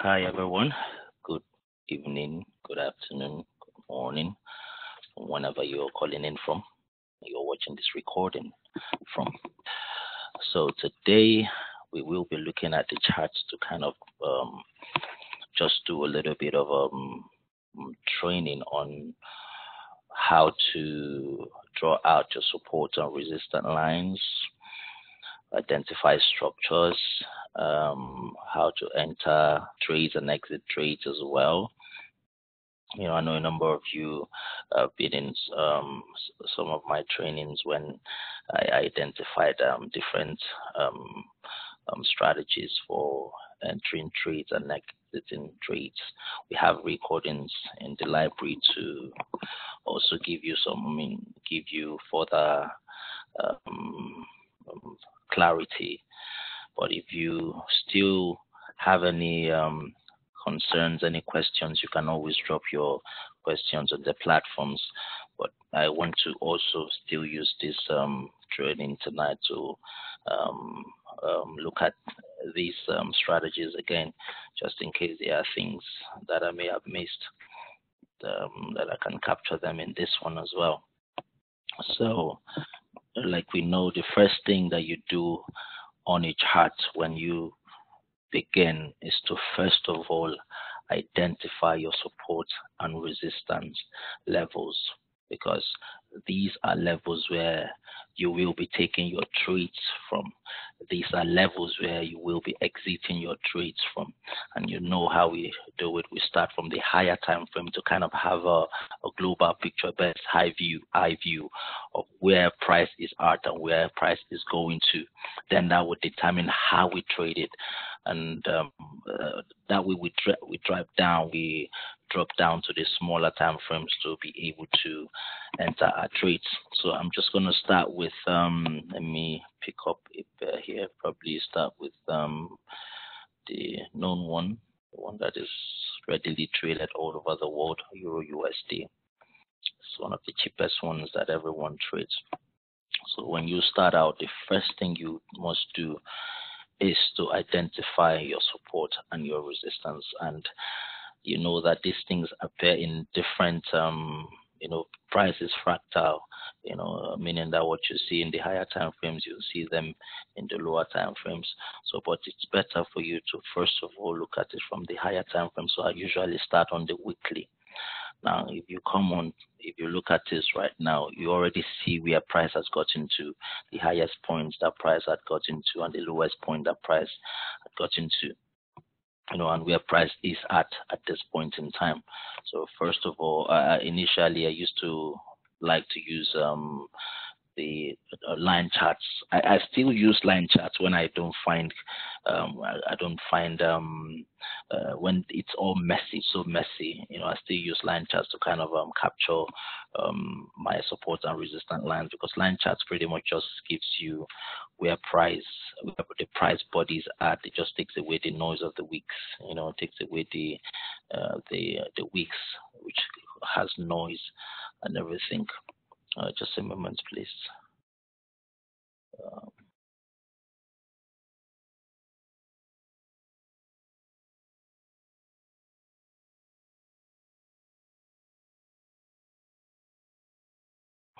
Hi, everyone. Good evening, good afternoon, good morning, whenever you're calling in from, you're watching this recording from. So today we will be looking at the charts to kind of um, just do a little bit of um, training on how to draw out your support and resistance lines, identify structures, um, how to enter trades and exit trades as well. You know, I know a number of you have been in um, some of my trainings when I identified um, different um, um, strategies for entering trades and exiting trades. We have recordings in the library to also give you some, I mean, give you further um, clarity but if you still have any um, concerns, any questions, you can always drop your questions on the platforms. But I want to also still use this um, training tonight to um, um look at these um, strategies again, just in case there are things that I may have missed, um, that I can capture them in this one as well. So, like we know, the first thing that you do on a chart when you begin is to first of all identify your support and resistance levels because these are levels where you will be taking your trades from. These are levels where you will be exiting your trades from. And you know how we do it. We start from the higher time frame to kind of have a, a global picture, best high view, high view of where price is at and where price is going to. Then that would determine how we trade it. And um, uh, that way we, we drive down, we drop down to the smaller time frames to be able to enter our trades. So I'm just going to start with, um, let me pick up here, probably start with um, the known one, the one that is readily traded all over the world, Euro USD. It's one of the cheapest ones that everyone trades. So when you start out, the first thing you must do is to identify your support and your resistance. And you know that these things appear in different um, you know, price is fractal, you know, meaning that what you see in the higher time frames, you see them in the lower time frames. So, but it's better for you to first of all look at it from the higher time frame. So I usually start on the weekly. Now, if you come on, if you look at this right now, you already see where price has gotten to, the highest point that price had gotten to, and the lowest point that price had gotten to you know, and where price is at at this point in time. So first of all, uh, initially I used to like to use um, the uh, line charts. I, I, still use line charts when I don't find um, I, I, don't find um, uh, when it's all messy, so messy. You know, I still use line charts to kind of um, capture um, my support and resistance lines because line charts pretty much just gives you where price where the price bodies are. It just takes away the noise of the wicks. You know, takes away the uh, the the wicks which has noise and everything. Uh, just a moment, please. Um,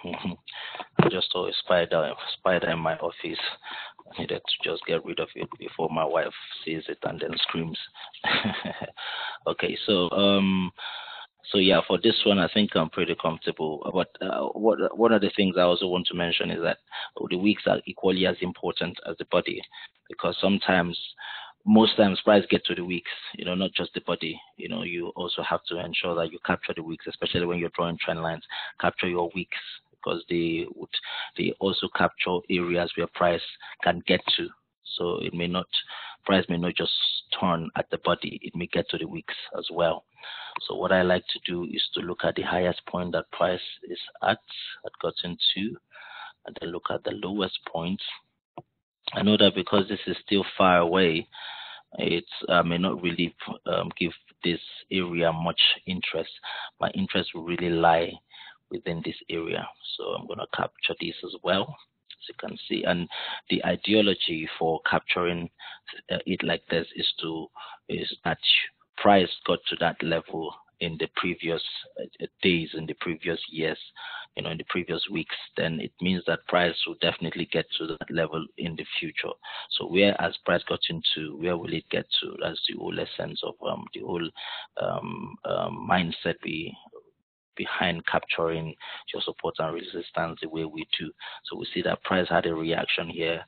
I just saw a spider spider in my office. I needed to just get rid of it before my wife sees it and then screams. okay, so um so yeah, for this one, I think I'm pretty comfortable. But uh, what one of the things I also want to mention is that the wicks are equally as important as the body, because sometimes, most times, price get to the wicks. You know, not just the body. You know, you also have to ensure that you capture the wicks, especially when you're drawing trend lines. Capture your wicks because they would they also capture areas where price can get to. So it may not price may not just turn at the body, it may get to the wicks as well. So what I like to do is to look at the highest point that price is at, at gotten to, and then look at the lowest point. I know that because this is still far away, it uh, may not really um, give this area much interest. My interest will really lie within this area. So I'm going to capture this as well. You can see. And the ideology for capturing uh, it like this is to is that price got to that level in the previous uh, days, in the previous years, you know, in the previous weeks, then it means that price will definitely get to that level in the future. So where has price got into, where will it get to? That's the whole essence of um, the whole um, um, mindset we behind capturing your support and resistance the way we do. So we see that price had a reaction here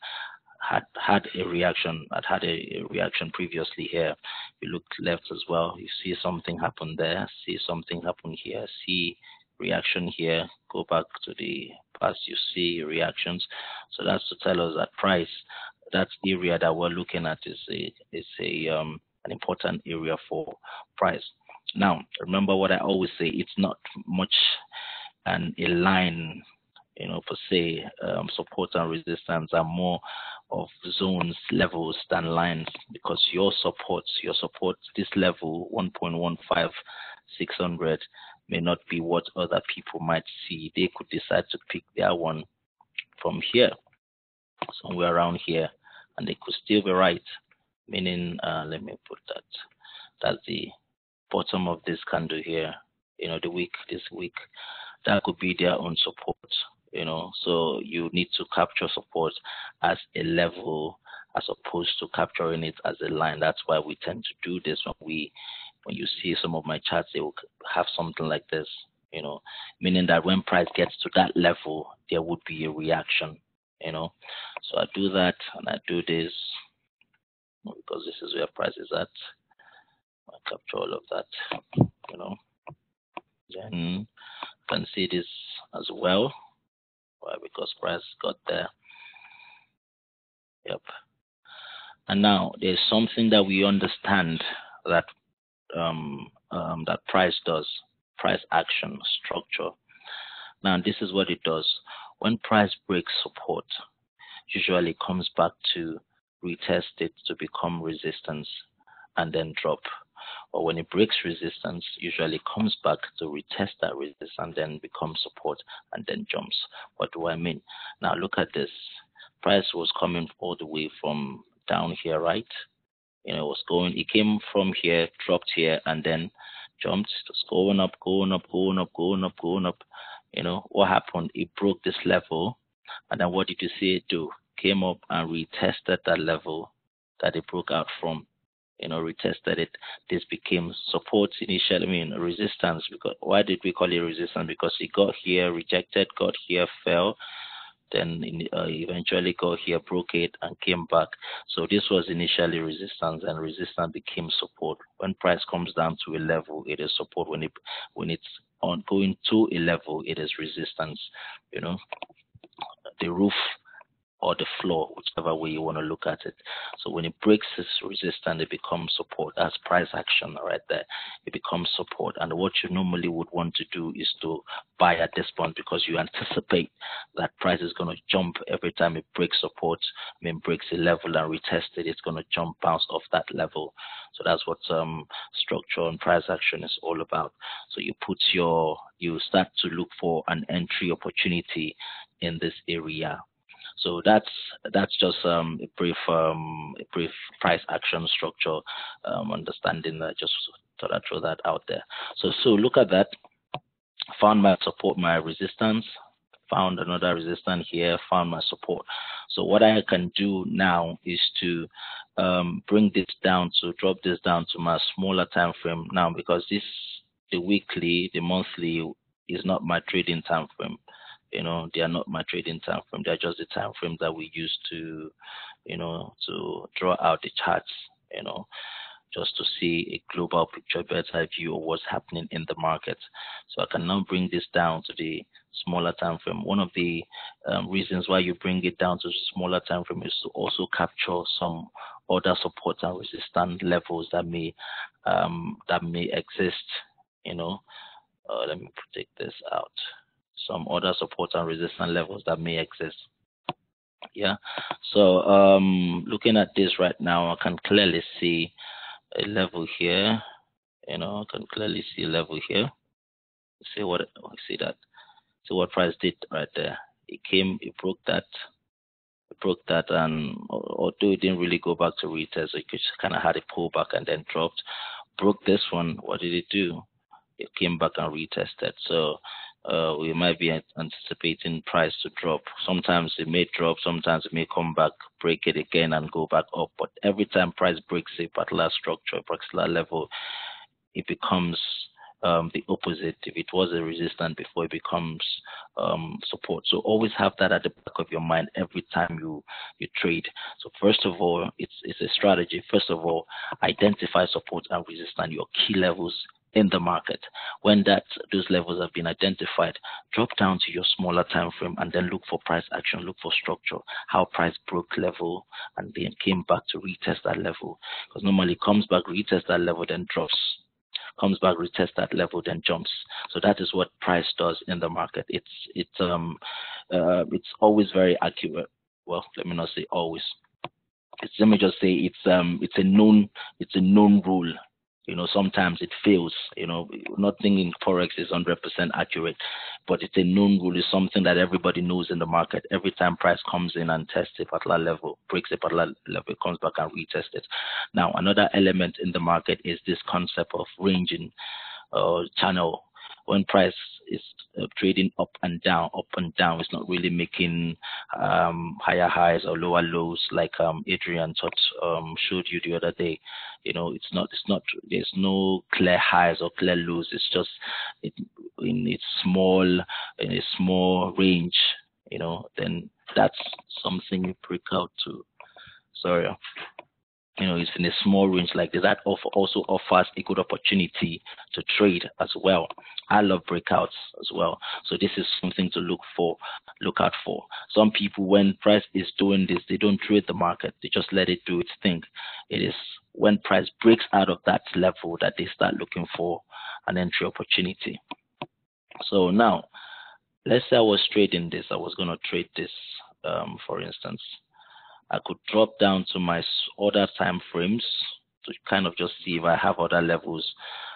had had a reaction had had a, reaction previously here. You look left as well you see something happen there see something happen here see reaction here go back to the past you see reactions. So that's to tell us that price that area that we're looking at is a is a um, an important area for price now remember what i always say it's not much an a line you know, for say um, support and resistance are more of zones, levels than lines because your support, your support, this level 1.15, 600 may not be what other people might see. They could decide to pick their one from here, somewhere around here, and they could still be right. Meaning, uh, let me put that, that's the bottom of this candle here, you know, the week, this week, that could be their own support you know. So you need to capture support as a level as opposed to capturing it as a line. That's why we tend to do this when we when you see some of my charts they will have something like this you know meaning that when price gets to that level there would be a reaction you know. So i do that and i do this because this is where price is at i capture all of that you know then you can see this as well why? Because price got there. Yep. And now there's something that we understand that um, um, that price does, price action structure. Now this is what it does. When price breaks support, usually comes back to retest it to become resistance and then drop or when it breaks resistance, usually comes back to retest that resistance and then becomes support and then jumps. What do I mean? Now look at this. Price was coming all the way from down here, right? You know, it was going, it came from here, dropped here, and then jumped. It was going up, going up, going up, going up, going up. You know, what happened? It broke this level. And then what did you see it do? Came up and retested that level that it broke out from you know, retested it. This became support initially, I mean, resistance. Because why did we call it resistance? Because it got here, rejected, got here, fell, then uh, eventually got here, broke it, and came back. So this was initially resistance, and resistance became support. When price comes down to a level, it is support. When it when it's on going to a level, it is resistance. You know, the roof or the floor, whichever way you want to look at it. So when it breaks this resistance, it becomes support. That's price action right there. It becomes support. And what you normally would want to do is to buy at this point because you anticipate that price is going to jump every time it breaks support, I mean breaks a level and retest it, it's going to jump bounce off that level. So that's what um, structure and price action is all about. So you put your you start to look for an entry opportunity in this area so that's that's just um, a brief um, a brief price action structure um, understanding. I just thought I'd throw that out there. So so look at that. Found my support, my resistance. Found another resistance here. Found my support. So what I can do now is to um, bring this down to drop this down to my smaller time frame now because this the weekly, the monthly is not my trading time frame you know, they are not my trading time frame. They're just the time frame that we use to, you know, to draw out the charts, you know, just to see a global picture, better view of what's happening in the market. So I can now bring this down to the smaller time frame. One of the um, reasons why you bring it down to the smaller time frame is to also capture some other support and resistance levels that may um, that may exist. You know, uh, let me take this out some other support and resistance levels that may exist. Yeah, so um, looking at this right now, I can clearly see a level here. You know, I can clearly see a level here. See what see that. See what price did right there. It came, it broke that, it broke that, and although it didn't really go back to retest, it just kind of had a pullback and then dropped. Broke this one. What did it do? It came back and retested. So uh, we might be anticipating price to drop. Sometimes it may drop, sometimes it may come back, break it again, and go back up. But every time price breaks a particular structure, a particular level, it becomes um, the opposite. If it was a resistance before, it becomes um, support. So always have that at the back of your mind every time you you trade. So first of all, it's it's a strategy. First of all, identify support and resistance, your key levels in the market. When that those levels have been identified, drop down to your smaller time frame and then look for price action, look for structure, how price broke level and then came back to retest that level. Because normally comes back, retest that level, then drops. Comes back, retest that level, then jumps. So that is what price does in the market. It's it's um uh, it's always very accurate. Well, let me not say always. It's, let me just say it's um it's a known it's a known rule you know, sometimes it fails. You know, nothing in forex is 100% accurate, but it's a known rule. It's something that everybody knows in the market. Every time price comes in and tests a particular level, breaks a particular level, it comes back and retests it. Now, another element in the market is this concept of ranging uh, channel when price is uh, trading up and down, up and down, it's not really making um, higher highs or lower lows like um, Adrian thought, um, showed you the other day. You know, it's not, it's not, there's no clear highs or clear lows. It's just it, in its small, in a small range. You know, then that's something you break out to. Sorry you know, it's in a small range like this. That offer also offers a good opportunity to trade as well. I love breakouts as well. So this is something to look for, look out for. Some people, when price is doing this, they don't trade the market. They just let it do its thing. It is when price breaks out of that level that they start looking for an entry opportunity. So now, let's say I was trading this. I was going to trade this, um, for instance. I could drop down to my other time frames to kind of just see if I have other levels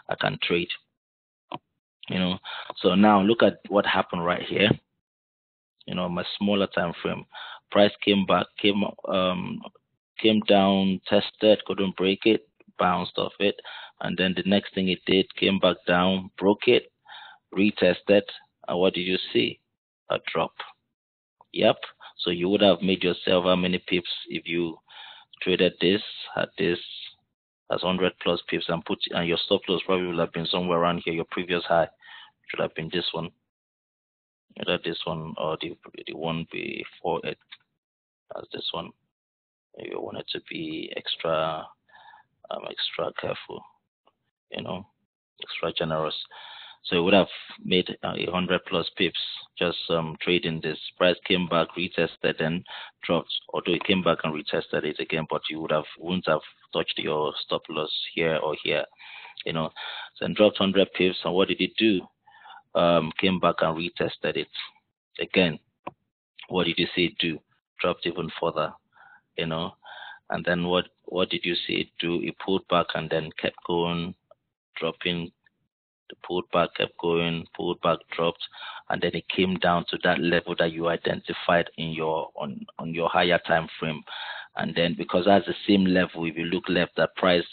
I can trade. You know, so now look at what happened right here. You know, my smaller time frame, price came back, came um came down, tested, couldn't break it, bounced off it, and then the next thing it did came back down, broke it, retested, and what did you see? A drop. Yep, so you would have made yourself how many pips if you traded this, at this as 100 plus pips and put and your stop loss probably would have been somewhere around here. Your previous high should have been this one, either this one or the the one before it as this one. You want it to be extra, um, extra careful, you know, extra generous. So it would have made a hundred plus pips just um, trading this. Price came back, retested, and dropped. Although it came back and retested it again, but you would have wouldn't have touched your stop loss here or here, you know. Then dropped hundred pips, and what did it do? Um, came back and retested it again. What did you see it do? Dropped even further, you know. And then what what did you see it do? It pulled back and then kept going, dropping the pullback kept going, pullback dropped, and then it came down to that level that you identified in your on on your higher time frame. And then because that's the same level, if you look left, that price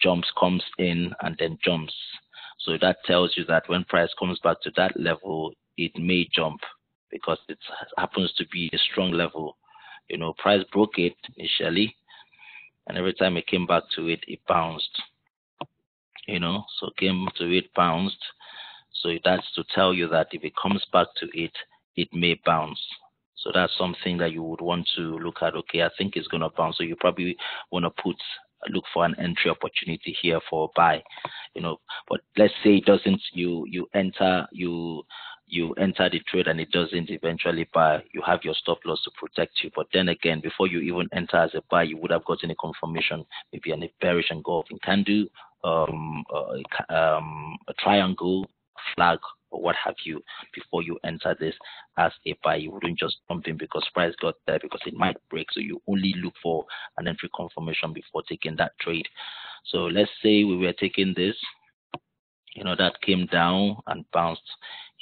jumps comes in and then jumps. So that tells you that when price comes back to that level, it may jump because it happens to be a strong level. You know, price broke it initially, and every time it came back to it, it bounced you know, so came to it bounced. So that's to tell you that if it comes back to it, it may bounce. So that's something that you would want to look at. Okay, I think it's going to bounce. So you probably want to put look for an entry opportunity here for buy, you know. But let's say it doesn't. You you enter you you enter the trade and it doesn't eventually buy, you have your stop loss to protect you. But then again, before you even enter as a buy, you would have gotten a confirmation, maybe an bearish engulfing candle, um, uh, um, a triangle, flag, or what have you, before you enter this as a buy. You wouldn't just jump in because price got there because it might break. So you only look for an entry confirmation before taking that trade. So let's say we were taking this, you know, that came down and bounced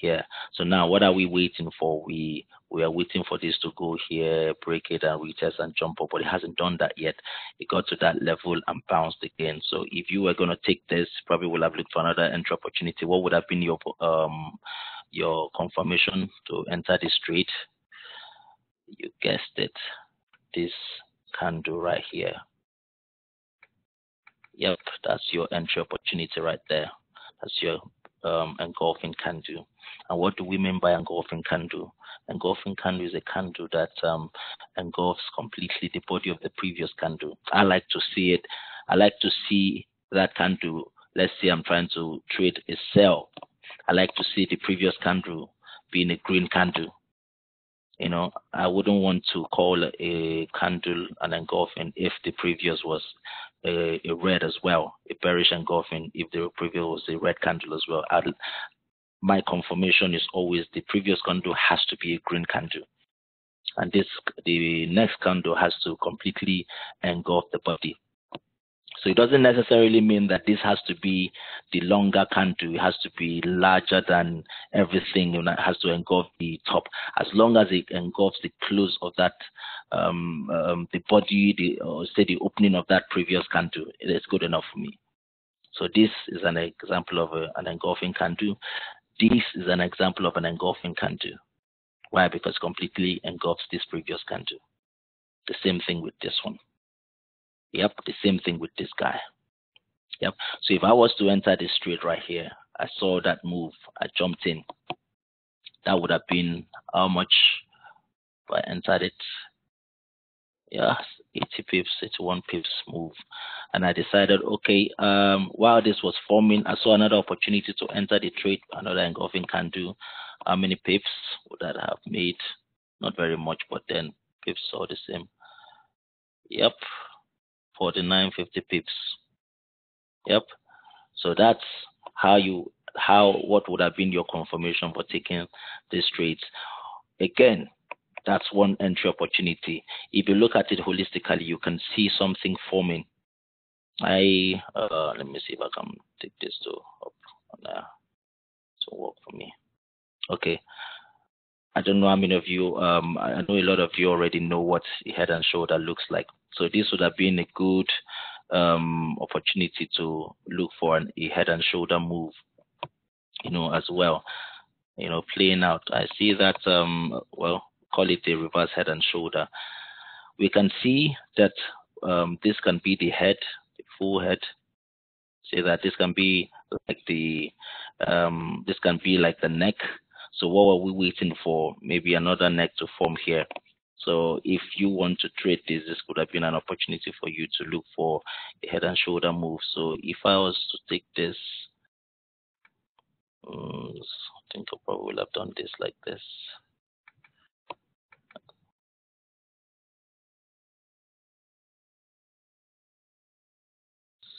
here. So now what are we waiting for? We we are waiting for this to go here, break it and retest and jump up, but it hasn't done that yet. It got to that level and bounced again. So if you were going to take this, probably would have looked for another entry opportunity. What would have been your um your confirmation to enter this trade? You guessed it. This candle right here. Yep, that's your entry opportunity right there. That's your um, engulfing candle. And what do we mean by engulfing candle? Engulfing candle is a candle that um, engulfs completely the body of the previous candle. I like to see it. I like to see that candle. Let's say I'm trying to trade a sell. I like to see the previous candle being a green candle. You know, I wouldn't want to call a candle an engulfing if the previous was a, a red as well, a bearish engulfing if the previous was a red candle as well. I'd, my confirmation is always the previous candle has to be a green candle. And this the next candle has to completely engulf the body. So it doesn't necessarily mean that this has to be the longer candle. It has to be larger than everything. It has to engulf the top. As long as it engulfs the close of that, um, um, the body, the or say the opening of that previous candle, it is good enough for me. So this is an example of a, an engulfing candle. This is an example of an engulfing candle. Why? Because completely engulfs this previous candle. The same thing with this one. Yep, the same thing with this guy. Yep. So if I was to enter this trade right here, I saw that move, I jumped in. That would have been how much if I entered it? Yeah, 80 pips, 81 pips move. And I decided, okay, um, while this was forming, I saw another opportunity to enter the trade, another engulfing candle. How many pips would that have made? Not very much, but then pips are the same. Yep, 49.50 pips. Yep. So that's how you how what would have been your confirmation for taking these trades. Again, that's one entry opportunity. If you look at it holistically, you can see something forming. I uh, let me see if I can take this to up there to work for me. Okay. I don't know how many of you. Um, I know a lot of you already know what head and shoulder looks like. So this would have been a good um, opportunity to look for an, a head and shoulder move, you know, as well. You know, playing out. I see that, um, well, call it a reverse head and shoulder. We can see that um, this can be the head, the full head. See that this can be like the, um, this can be like the neck. So what are we waiting for? Maybe another neck to form here. So if you want to trade this, this could have been an opportunity for you to look for a head and shoulder move. So if I was to take this, um, I think I probably would have done this like this.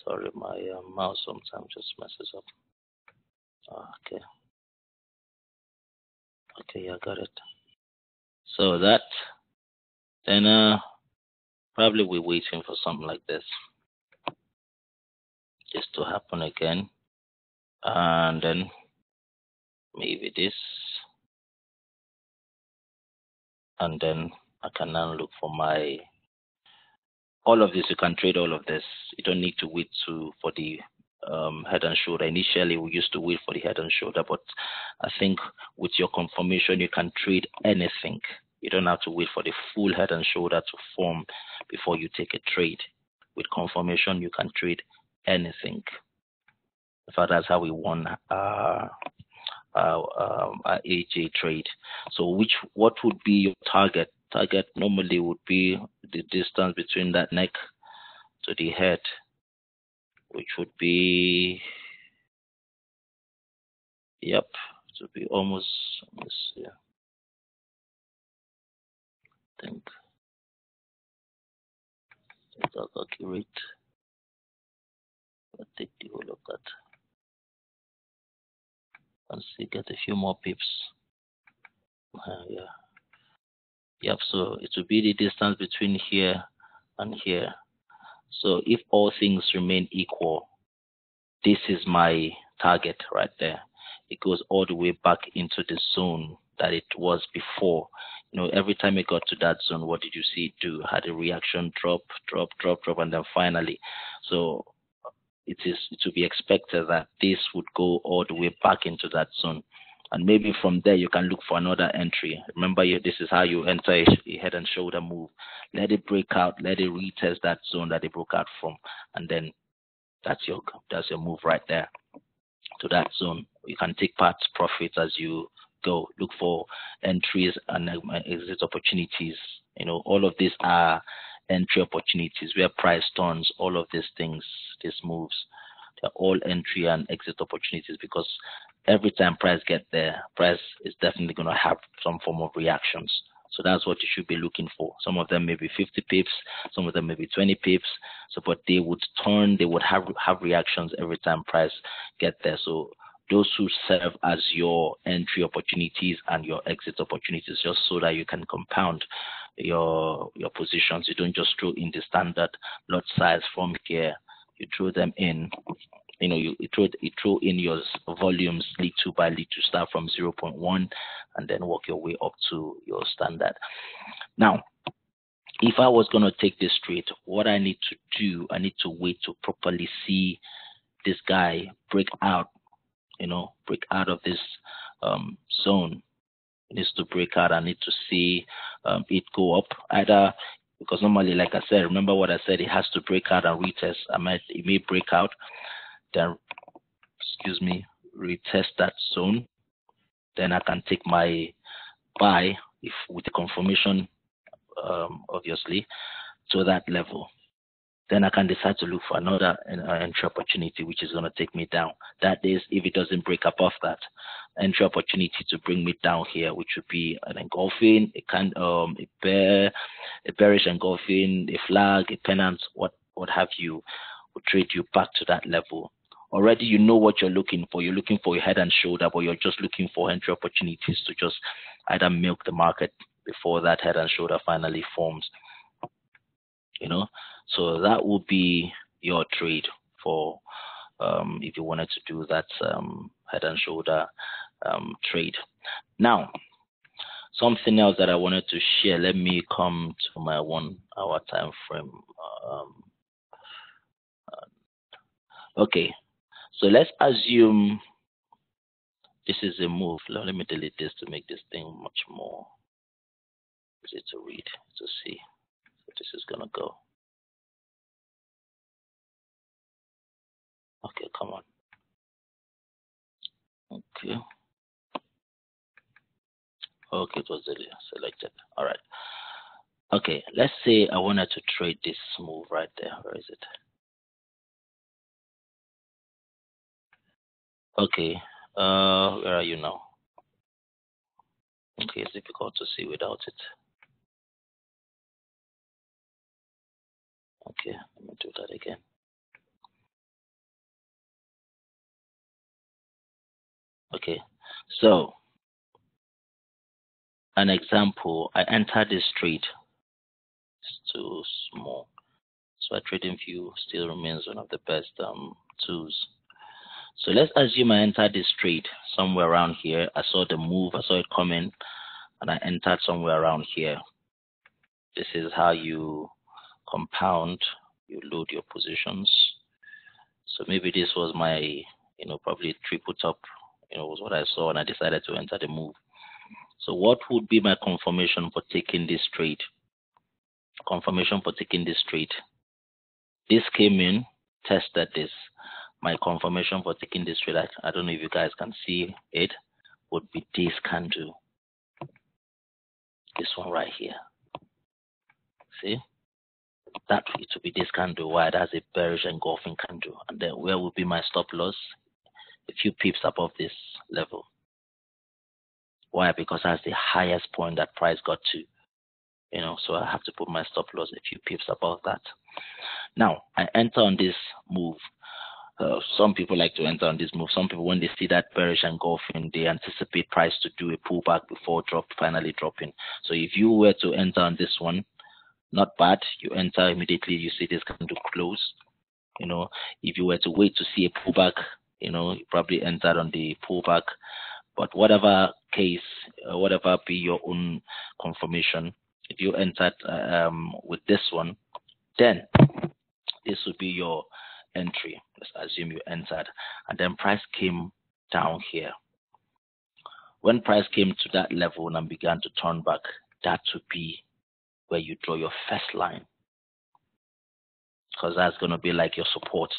Sorry, my uh, mouse sometimes just messes up. Okay. Okay, I got it. So that then uh, probably we're waiting for something like this just to happen again. And then maybe this. And then I can now look for my all of this you can trade all of this you don't need to wait to for the um, head and shoulder initially we used to wait for the head and shoulder but i think with your confirmation you can trade anything you don't have to wait for the full head and shoulder to form before you take a trade. With confirmation, you can trade anything. In fact, that's how we won our, our, um, AJ trade. So, which what would be your target? Target normally would be the distance between that neck to the head, which would be, yep, it would be almost, almost yeah think that's accurate. Let's take whole of that. And see, get a few more pips. Uh, yeah. Yep, so it would be the distance between here and here. So if all things remain equal, this is my target right there. it goes all the way back into the zone that it was before. You know, every time it got to that zone, what did you see it do? Had a reaction drop, drop, drop, drop, and then finally. So it is to be expected that this would go all the way back into that zone. And maybe from there you can look for another entry. Remember, you, this is how you enter a, a head and shoulder move. Let it break out, let it retest that zone that it broke out from, and then that's your that's your move right there to that zone. You can take parts profits as you go. Look for entries and um, exit opportunities. You know, all of these are entry opportunities where price turns. All of these things, these moves, they're all entry and exit opportunities because every time price get there, price is definitely going to have some form of reactions. So that's what you should be looking for. Some of them may be 50 pips, some of them may be 20 pips. So, but they would turn, they would have have reactions every time price get there. So those who serve as your entry opportunities and your exit opportunities, just so that you can compound your your positions. You don't just throw in the standard lot size from here. You throw them in you know, you, you, throw, you throw in your volumes lead two by to start from 0.1 and then work your way up to your standard. Now, if I was going to take this trade, what I need to do, I need to wait to properly see this guy break out, you know, break out of this um, zone. It needs to break out. I need to see um, it go up either because normally, like I said, remember what I said, it has to break out and retest. I might, it may break out then excuse me retest that zone. Then I can take my buy if with the confirmation um, obviously to that level. Then I can decide to look for another uh, entry opportunity which is going to take me down. That is if it doesn't break above that entry opportunity to bring me down here which would be an engulfing a kind um a bear a bearish engulfing a flag a pennant what what have you will trade you back to that level already you know what you're looking for. You're looking for a head and shoulder, but you're just looking for entry opportunities to just either milk the market before that head and shoulder finally forms. You know, so that would be your trade for um, if you wanted to do that um, head and shoulder um, trade. Now, something else that I wanted to share. Let me come to my one hour time frame. Um, uh, okay, so let's assume this is a move. Let me delete this to make this thing much more easy to read, to see. So this is going to go. Okay, come on. Okay. Okay, it was selected. All right. Okay, let's say I wanted to trade this move right there. Where is it? Okay. Uh, where are you now? Okay, it's difficult to see without it. Okay, let me do that again. Okay, so an example, I enter this trade. It's too small. So a TradingView still remains one of the best um, tools so let's assume I entered this trade somewhere around here. I saw the move, I saw it coming, and I entered somewhere around here. This is how you compound, you load your positions. So maybe this was my, you know, probably triple top, you know, was what I saw, and I decided to enter the move. So what would be my confirmation for taking this trade? Confirmation for taking this trade. This came in, tested this my confirmation for taking this trade, I, I don't know if you guys can see it, would be this candle. This one right here. See? That it will be this candle why that's a bearish engulfing candle. And then where will be my stop loss? A few pips above this level. Why? Because that's the highest point that price got to. You know, so I have to put my stop loss a few pips above that. Now I enter on this move uh, some people like to enter on this move. Some people, when they see that bearish engulfing, they anticipate price to do a pullback before drop finally dropping. So if you were to enter on this one, not bad. You enter immediately. You see this kind of close. You know, if you were to wait to see a pullback, You know, you probably entered on the pullback. But whatever case, uh, whatever be your own confirmation, if you entered um, with this one, then this would be your entry. Let's assume you entered, and then price came down here. When price came to that level and began to turn back, that would be where you draw your first line because that's going to be like your support.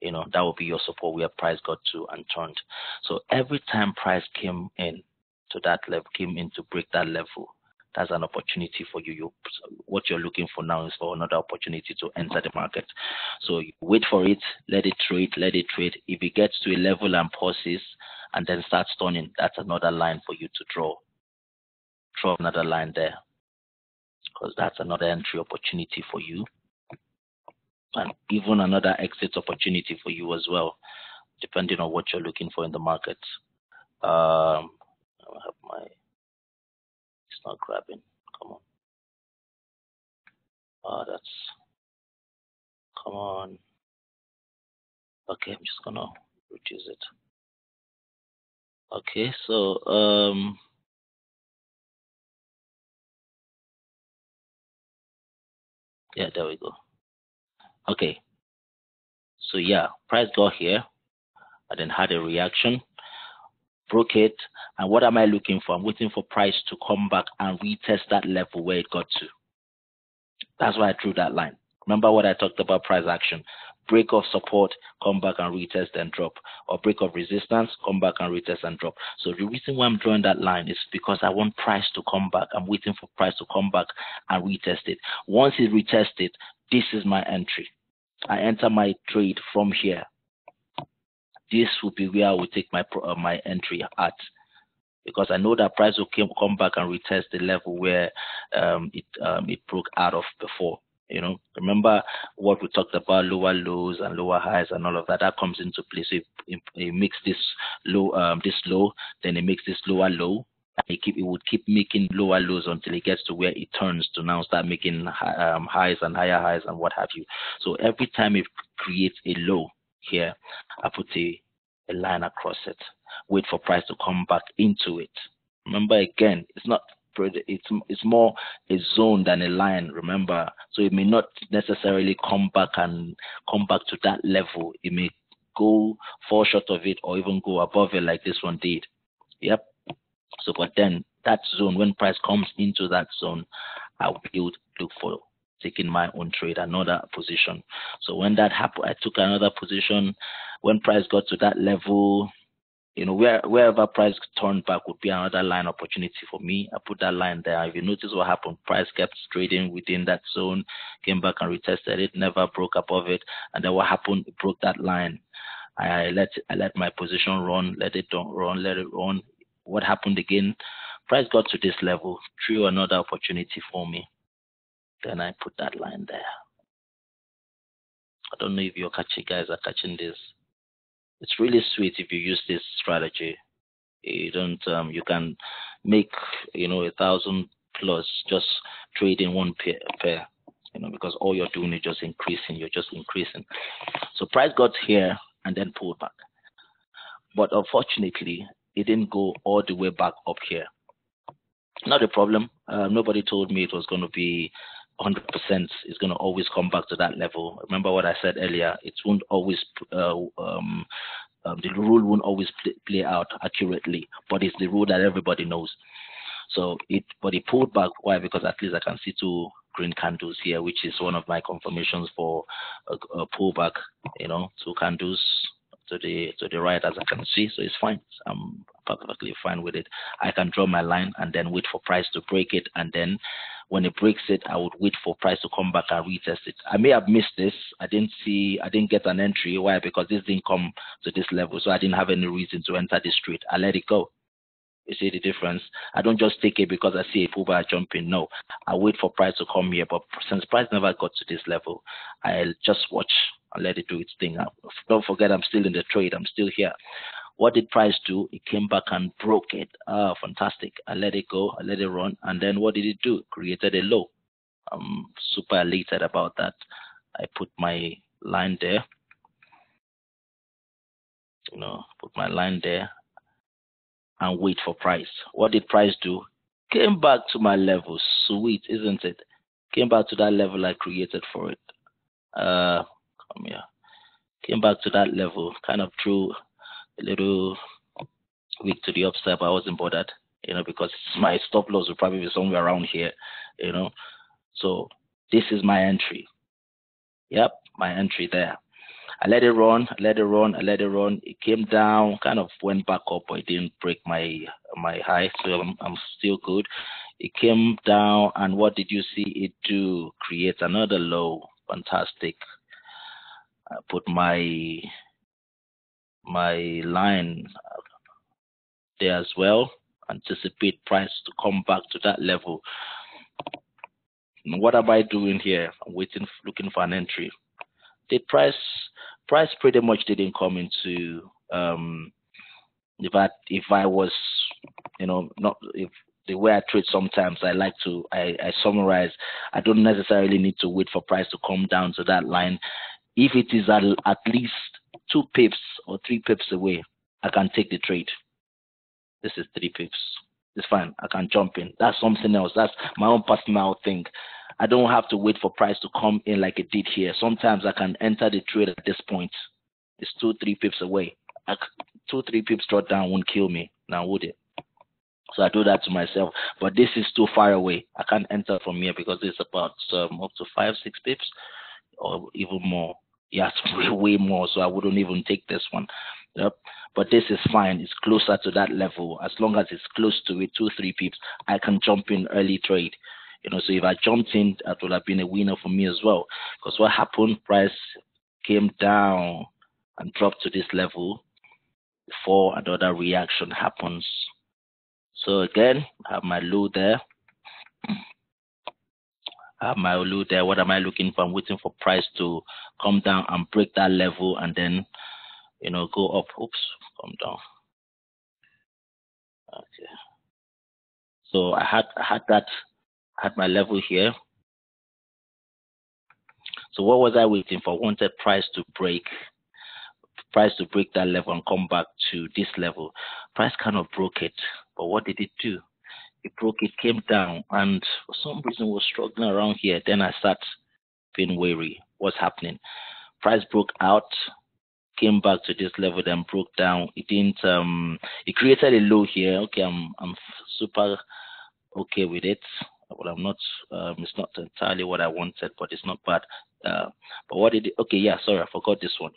You know, that will be your support where price got to and turned. So every time price came in to that level, came in to break that level, that's an opportunity for you. you. What you're looking for now is for another opportunity to enter the market. So wait for it, let it trade, let it trade. If it gets to a level and pauses and then starts turning, that's another line for you to draw. Draw another line there because that's another entry opportunity for you and even another exit opportunity for you as well, depending on what you're looking for in the market. Um, I have my, it's not grabbing. Come on. Oh, that's, come on. Okay, I'm just gonna reduce it. Okay, so um, yeah, there we go. Okay. So yeah, price got here and then had a reaction, broke it. And what am I looking for? I'm waiting for price to come back and retest that level where it got to. That's why I drew that line. Remember what I talked about price action. Break of support, come back and retest and drop. Or break of resistance, come back and retest and drop. So the reason why I'm drawing that line is because I want price to come back. I'm waiting for price to come back and retest it. Once it retests it, this is my entry. I enter my trade from here. This will be where I will take my uh, my entry at because I know that price will come back and retest the level where um, it um, it broke out of before. You know, remember what we talked about lower lows and lower highs and all of that. That comes into place. So it, it makes this low, um, this low, then it makes this lower low, it keep it would keep making lower lows until it gets to where it turns to now start making um, highs and higher highs and what have you. So every time it creates a low here, I put a, a line across it. Wait for price to come back into it. Remember again, it's not it's it's more a zone than a line. Remember, so it may not necessarily come back and come back to that level. It may go fall short of it or even go above it like this one did. Yep. So, but then that zone, when price comes into that zone, I'll build, look for taking my own trade, another position. So when that happened, I took another position. When price got to that level, you know, where, wherever price turned back would be another line opportunity for me. I put that line there. If you notice what happened, price kept trading within that zone, came back and retested it, never broke above it. And then what happened? It broke that line. I let I let my position run, let it run, let it run what happened again? Price got to this level, drew another opportunity for me. Then I put that line there. I don't know if your catchy guys are catching this. It's really sweet if you use this strategy. You don't um, you can make you know a thousand plus just trading one pair, pair you know because all you're doing is just increasing you're just increasing so price got here and then pulled back but unfortunately it didn't go all the way back up here. Not a problem. Uh, nobody told me it was going to be 100%. is going to always come back to that level. Remember what I said earlier. It won't always. Uh, um, um, the rule won't always play, out accurately, but it's the rule that everybody knows. So it, but it pulled back. Why? Because at least I can see two green candles here, which is one of my confirmations for a, a pullback. You know, two candles to the to the right as I can see, so it's fine. I'm perfectly fine with it. I can draw my line and then wait for price to break it, and then when it breaks it, I would wait for price to come back and retest it. I may have missed this. I didn't see, I didn't get an entry. Why? Because this didn't come to this level, so I didn't have any reason to enter this trade. I let it go. You see the difference? I don't just take it because I see a pullback jumping. No, I wait for price to come here. But since price never got to this level, I'll just watch and let it do its thing. Don't forget, I'm still in the trade. I'm still here. What did price do? It came back and broke it. Ah, fantastic. I let it go. I let it run. And then what did it do? Created a low. I'm super elated about that. I put my line there. You know, put my line there and wait for price. What did price do? Came back to my level. Sweet, isn't it? Came back to that level I created for it. Uh, come here. Came back to that level. Kind of threw a little weak to the upside, but I wasn't bothered. You know, because my stop loss will probably be somewhere around here. You know, so this is my entry. Yep, my entry there. I let it run, I let it run, I let it run. It came down, kind of went back up, but it didn't break my my high, so I'm, I'm still good. It came down, and what did you see it do? Create another low. Fantastic. I put my my line there as well. Anticipate price to come back to that level. what am I doing here? I'm waiting, looking for an entry. The price price pretty much didn't come into um, if I if I was you know not if the way I trade sometimes I like to I, I summarize I don't necessarily need to wait for price to come down to that line if it is at, at least two pips or three pips away I can take the trade this is three pips it's fine I can jump in that's something else that's my own personal thing I don't have to wait for price to come in like it did here. Sometimes I can enter the trade at this point. It's two, three pips away. I, two, three pips drop down won't kill me now, would it? So I do that to myself. But this is too far away. I can't enter from here because it's about um, up to five, six pips or even more. Yes, way, way more. So I wouldn't even take this one. Yep. But this is fine. It's closer to that level. As long as it's close to it, two, three pips, I can jump in early trade. You know, so if I jumped in, that would have been a winner for me as well. Because what happened, price came down and dropped to this level before another reaction happens. So again, I have my low there. I have my low there. What am I looking for? I'm waiting for price to come down and break that level and then, you know, go up. Oops, come down. Okay. So I had I had that at my level here. So what was I waiting for? I Wanted price to break, price to break that level and come back to this level. Price kind of broke it, but what did it do? It broke it, came down, and for some reason was struggling around here. Then I start being wary. What's happening? Price broke out, came back to this level, then broke down. It didn't. Um, it created a low here. Okay, I'm I'm super okay with it but I'm not. Um, it's not entirely what I wanted, but it's not bad. Uh, but what did it? Okay, yeah. Sorry, I forgot this one.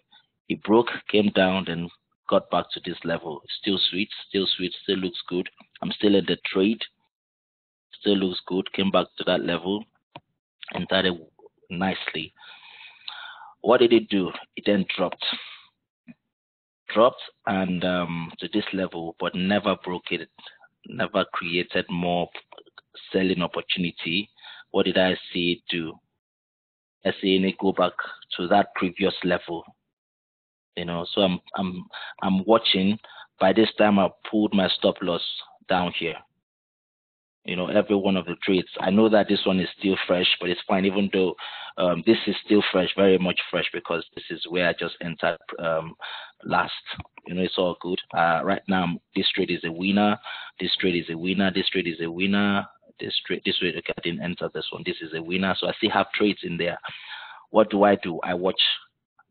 It broke, came down, then got back to this level. Still sweet, still sweet, still looks good. I'm still in the trade. Still looks good. Came back to that level, and started nicely. What did it do? It then dropped dropped and um, to this level, but never broke it, never created more selling opportunity, what did I see it do? I see it go back to that previous level. You know, so I'm I'm I'm watching. By this time, I pulled my stop loss down here. You know, every one of the trades. I know that this one is still fresh, but it's fine. Even though um, this is still fresh, very much fresh, because this is where I just entered um, last. You know, it's all good. Uh, right now, this trade is a winner. This trade is a winner. This trade is a winner this trade this way okay, I didn't enter this one. This is a winner. So I still have trades in there. What do I do? I watch,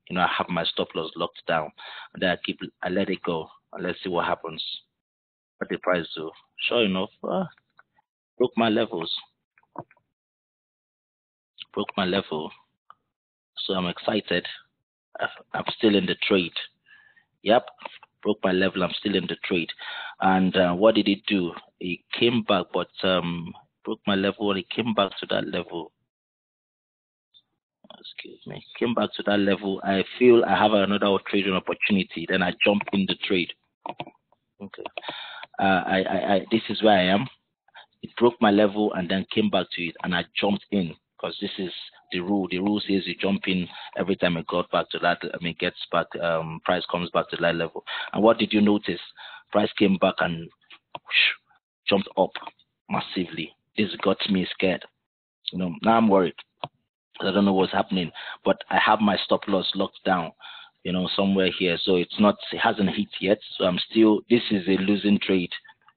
you know, I have my stop loss locked down. And then I keep I let it go and let's see what happens. What the price do. Sure enough, uh, broke my levels. Broke my level. So I'm excited. I'm still in the trade. Yep, broke my level. I'm still in the trade. And uh, what did it do? It came back, but um, broke my level. And it came back to that level. Excuse me. Came back to that level. I feel I have another trading opportunity. Then I jump in the trade. Okay. Uh, I, I, I, this is where I am. It broke my level and then came back to it, and I jumped in because this is the rule. The rule says you jump in every time it got back to that. I mean, gets back. Um, price comes back to that level. And what did you notice? Price came back and whoosh, jumped up massively. This got me scared. You know, now I'm worried. I don't know what's happening, but I have my stop loss locked down. you know, somewhere here. So it's not, it hasn't hit yet. So I'm still, this is a losing trade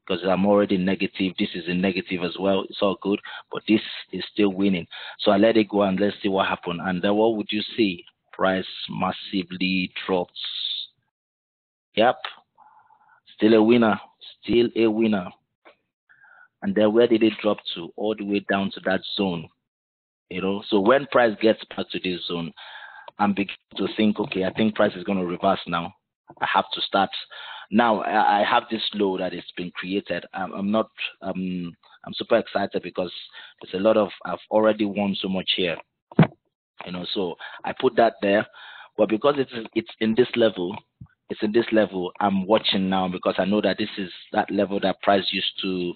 because I'm already negative. This is a negative as well. It's all good, but this is still winning. So I let it go and let's see what happened. And then what would you see? Price massively drops. Yep, still a winner, still a winner. And then where did it drop to? All the way down to that zone. You know, so when price gets back to this zone, I'm beginning to think, okay, I think price is going to reverse now. I have to start now. I, have this low that has been created. I'm, I'm not. Um, I'm super excited because there's a lot of. I've already won so much here. You know, so I put that there, but because it's it's in this level, it's in this level. I'm watching now because I know that this is that level that price used to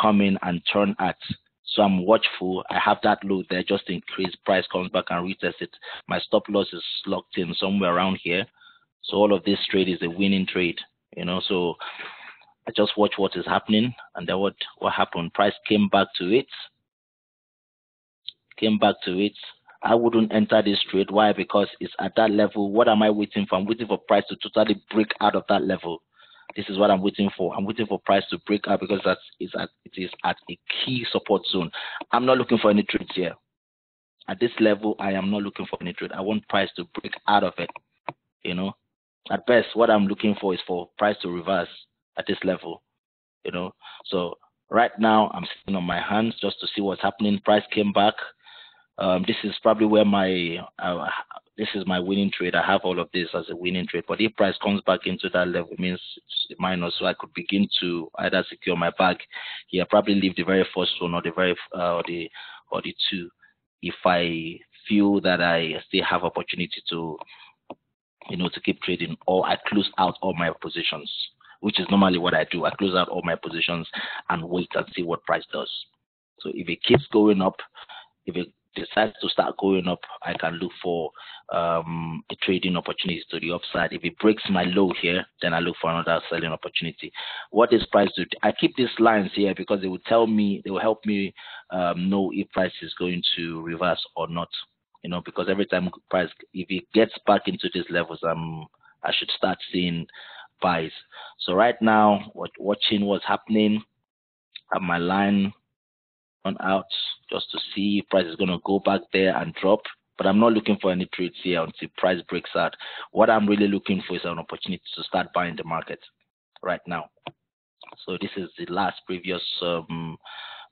come in and turn at. So I'm watchful. I have that low there just in case price comes back and retest it. My stop loss is locked in somewhere around here. So all of this trade is a winning trade, you know. So I just watch what is happening and then what what happened. Price came back to it. Came back to it. I wouldn't enter this trade. Why? Because it's at that level. What am I waiting for? I'm waiting for price to totally break out of that level. This is what I'm waiting for. I'm waiting for price to break out because that is at it is at a key support zone. I'm not looking for any trades here. At this level, I am not looking for any trade. I want price to break out of it. You know, at best, what I'm looking for is for price to reverse at this level. You know, so right now I'm sitting on my hands just to see what's happening. Price came back. Um, this is probably where my uh, this is my winning trade. I have all of this as a winning trade. But if price comes back into that level, it means minus. So I could begin to either secure my bag here, probably leave the very first one or the very uh, or the or the two, if I feel that I still have opportunity to, you know, to keep trading, or I close out all my positions, which is normally what I do. I close out all my positions and wait and see what price does. So if it keeps going up, if it decides to start going up, I can look for um, a trading opportunity to the upside. If it breaks my low here, then I look for another selling opportunity. What is price do? I keep these lines here because they will tell me, they will help me um, know if price is going to reverse or not. You know, because every time price, if it gets back into these levels, um, I should start seeing buys. So right now, watching what's happening at my line on out just to see if price is going to go back there and drop. But I'm not looking for any trades here until price breaks out. What I'm really looking for is an opportunity to start buying the market right now. So this is the last previous um,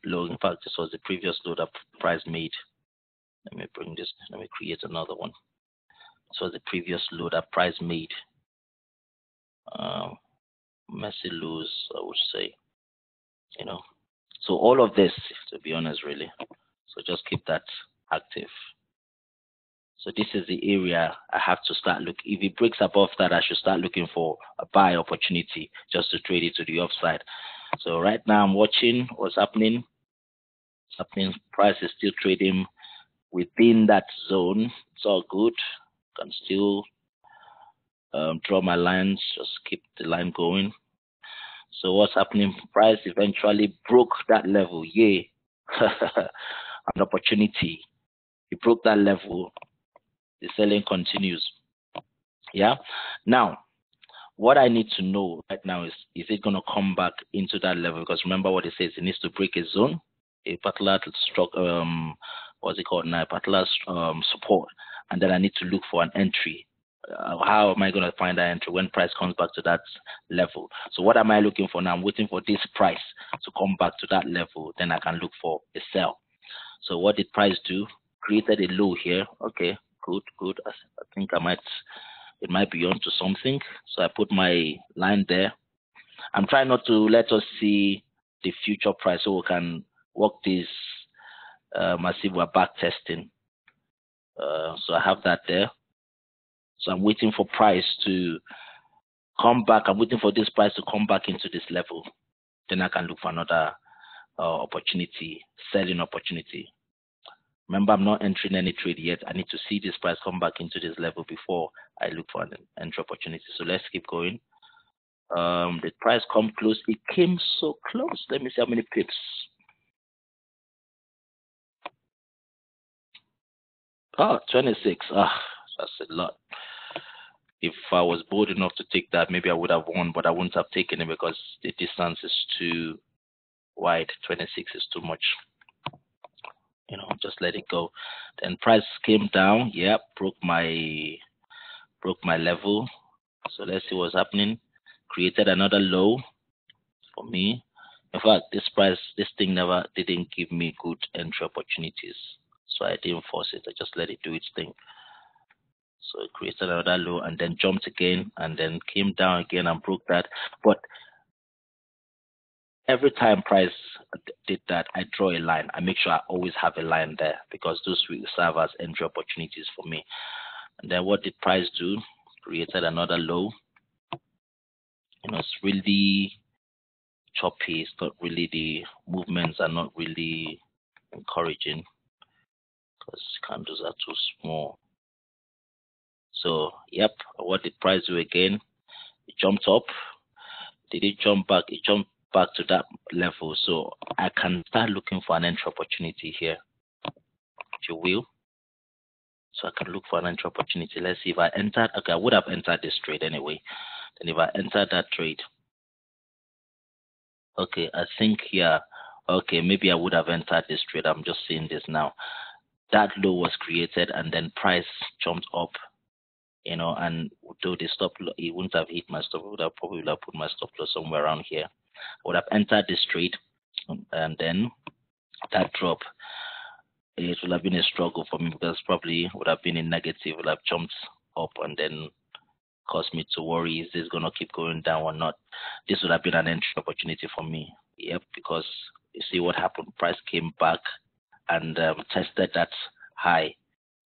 low. In fact, this was the previous low that price made. Let me bring this. Let me create another one. So the previous low that price made. Um, messy lows, I would say. You know, so all of this, to be honest, really. So just keep that active. So this is the area I have to start look. If it breaks above that, I should start looking for a buy opportunity just to trade it to the upside. So right now I'm watching what's happening. What's happening. Price is still trading within that zone. It's all good. Can still um, draw my lines. Just keep the line going. So what's happening? Price eventually broke that level. Yay. An opportunity. It broke that level. The selling continues. Yeah. Now, what I need to know right now is is it going to come back into that level? Because remember what it says, it needs to break a zone, a particular stroke, um, what's it called now, particular um, support, and then I need to look for an entry uh, how am I going to find that entry when price comes back to that level? So what am I looking for now? I'm waiting for this price to come back to that level. Then I can look for a sell. So what did price do? Created a low here. Okay, good, good. I think I might, it might be onto something. So I put my line there. I'm trying not to let us see the future price so we can work this um, as if we're back testing. Uh, so I have that there. So I'm waiting for price to come back. I'm waiting for this price to come back into this level. Then I can look for another uh, opportunity, selling opportunity. Remember, I'm not entering any trade yet. I need to see this price come back into this level before I look for an entry opportunity. So let's keep going. Um, the price come close. It came so close. Let me see how many pips. Oh, 26. Ah, that's a lot. if I was bold enough to take that, maybe I would have won, but I wouldn't have taken it because the distance is too wide. 26 is too much. You know, just let it go. Then price came down. Yeah, broke my broke my level. So let's see what's happening. Created another low for me. In fact, this price, this thing never didn't give me good entry opportunities. So I didn't force it. I just let it do its thing. So it created another low and then jumped again and then came down again and broke that. But every time price did that, I draw a line. I make sure I always have a line there because those will serve as entry opportunities for me. And then what did price do? Created another low. You know, it's really choppy. It's not really the movements are not really encouraging because candles are too small. So, yep, what did price do again? It jumped up. Did it jump back? It jumped back to that level. So I can start looking for an entry opportunity here, if you will. So I can look for an entry opportunity. Let's see if I entered. Okay, I would have entered this trade anyway. Then if I entered that trade, okay, I think here, okay, maybe I would have entered this trade. I'm just seeing this now. That low was created and then price jumped up you know, and though the stop, it wouldn't have hit my stop, would have probably would have put my stop loss somewhere around here. I would have entered this trade, um, and then that drop, it would have been a struggle for me because probably would have been a negative, would have jumped up and then caused me to worry, is this going to keep going down or not? This would have been an entry opportunity for me. Yep, because you see what happened, price came back and um, tested that high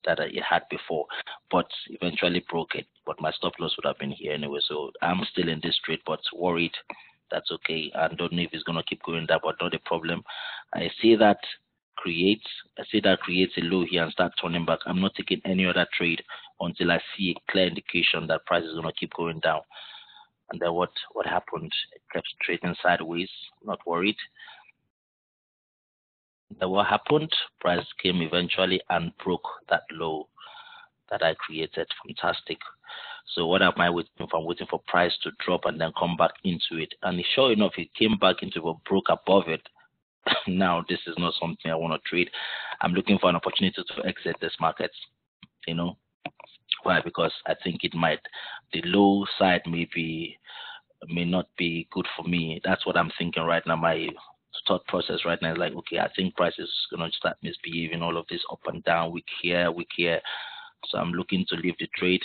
that it had before, but eventually broke it. But my stop loss would have been here anyway. So I'm still in this trade, but worried. That's okay. I don't know if it's gonna keep going that, but not a problem. I see that creates I see that creates a low here and start turning back. I'm not taking any other trade until I see a clear indication that price is gonna keep going down. And then what what happened? It kept trading sideways, not worried. Then what happened? Price came eventually and broke that low that I created. Fantastic. So what am I waiting for? I'm waiting for price to drop and then come back into it. And sure enough, it came back into it, broke above it. now this is not something I want to trade. I'm looking for an opportunity to exit this market. You know why? Because I think it might the low side may be may not be good for me. That's what I'm thinking right now. My thought process right now is like, okay, I think price is gonna start misbehaving, all of this up and down, week here, week here. So I'm looking to leave the trade.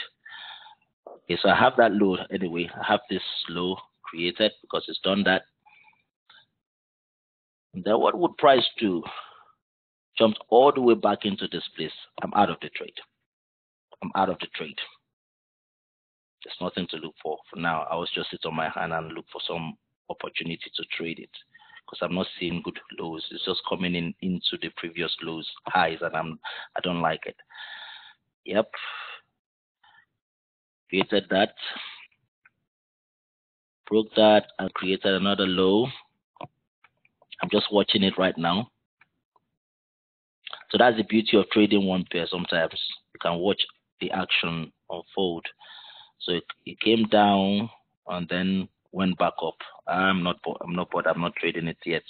Okay, so I have that low anyway. I have this low created because it's done that. And then what would price do? Jumped all the way back into this place. I'm out of the trade. I'm out of the trade. There's nothing to look for for now. I was just sit on my hand and look for some opportunity to trade it because I'm not seeing good lows. It's just coming in into the previous lows highs, and I'm I don't like it. Yep, created that, broke that, and created another low. I'm just watching it right now. So that's the beauty of trading one pair. Sometimes you can watch the action unfold. So it, it came down and then went back up. I'm not I'm not bored. I'm not trading it yet.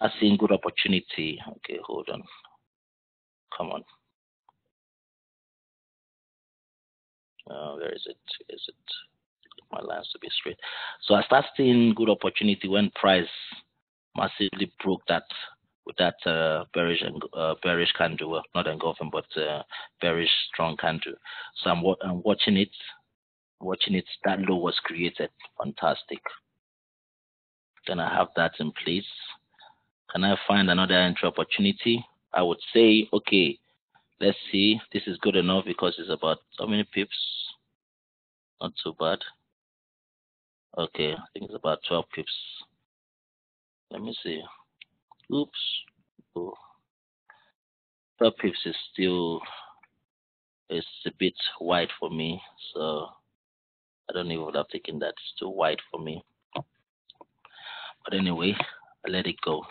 I see good opportunity. Okay, hold on. Come on. Uh, where is it? Is it my lines to be straight? So I start seeing good opportunity when price massively broke that with that uh, bearish uh, bearish candle, not engulfing, but uh, bearish strong candle. So I'm, I'm watching it watching it that low was created. Fantastic. Then I have that in place. Can I find another entry opportunity? I would say, okay, let's see. This is good enough because it's about how many pips? Not too bad. Okay, I think it's about 12 pips. Let me see. Oops. Oh. 12 pips is still it's a bit wide for me, so I don't even would have taken that. It's too wide for me. But anyway, I let it go.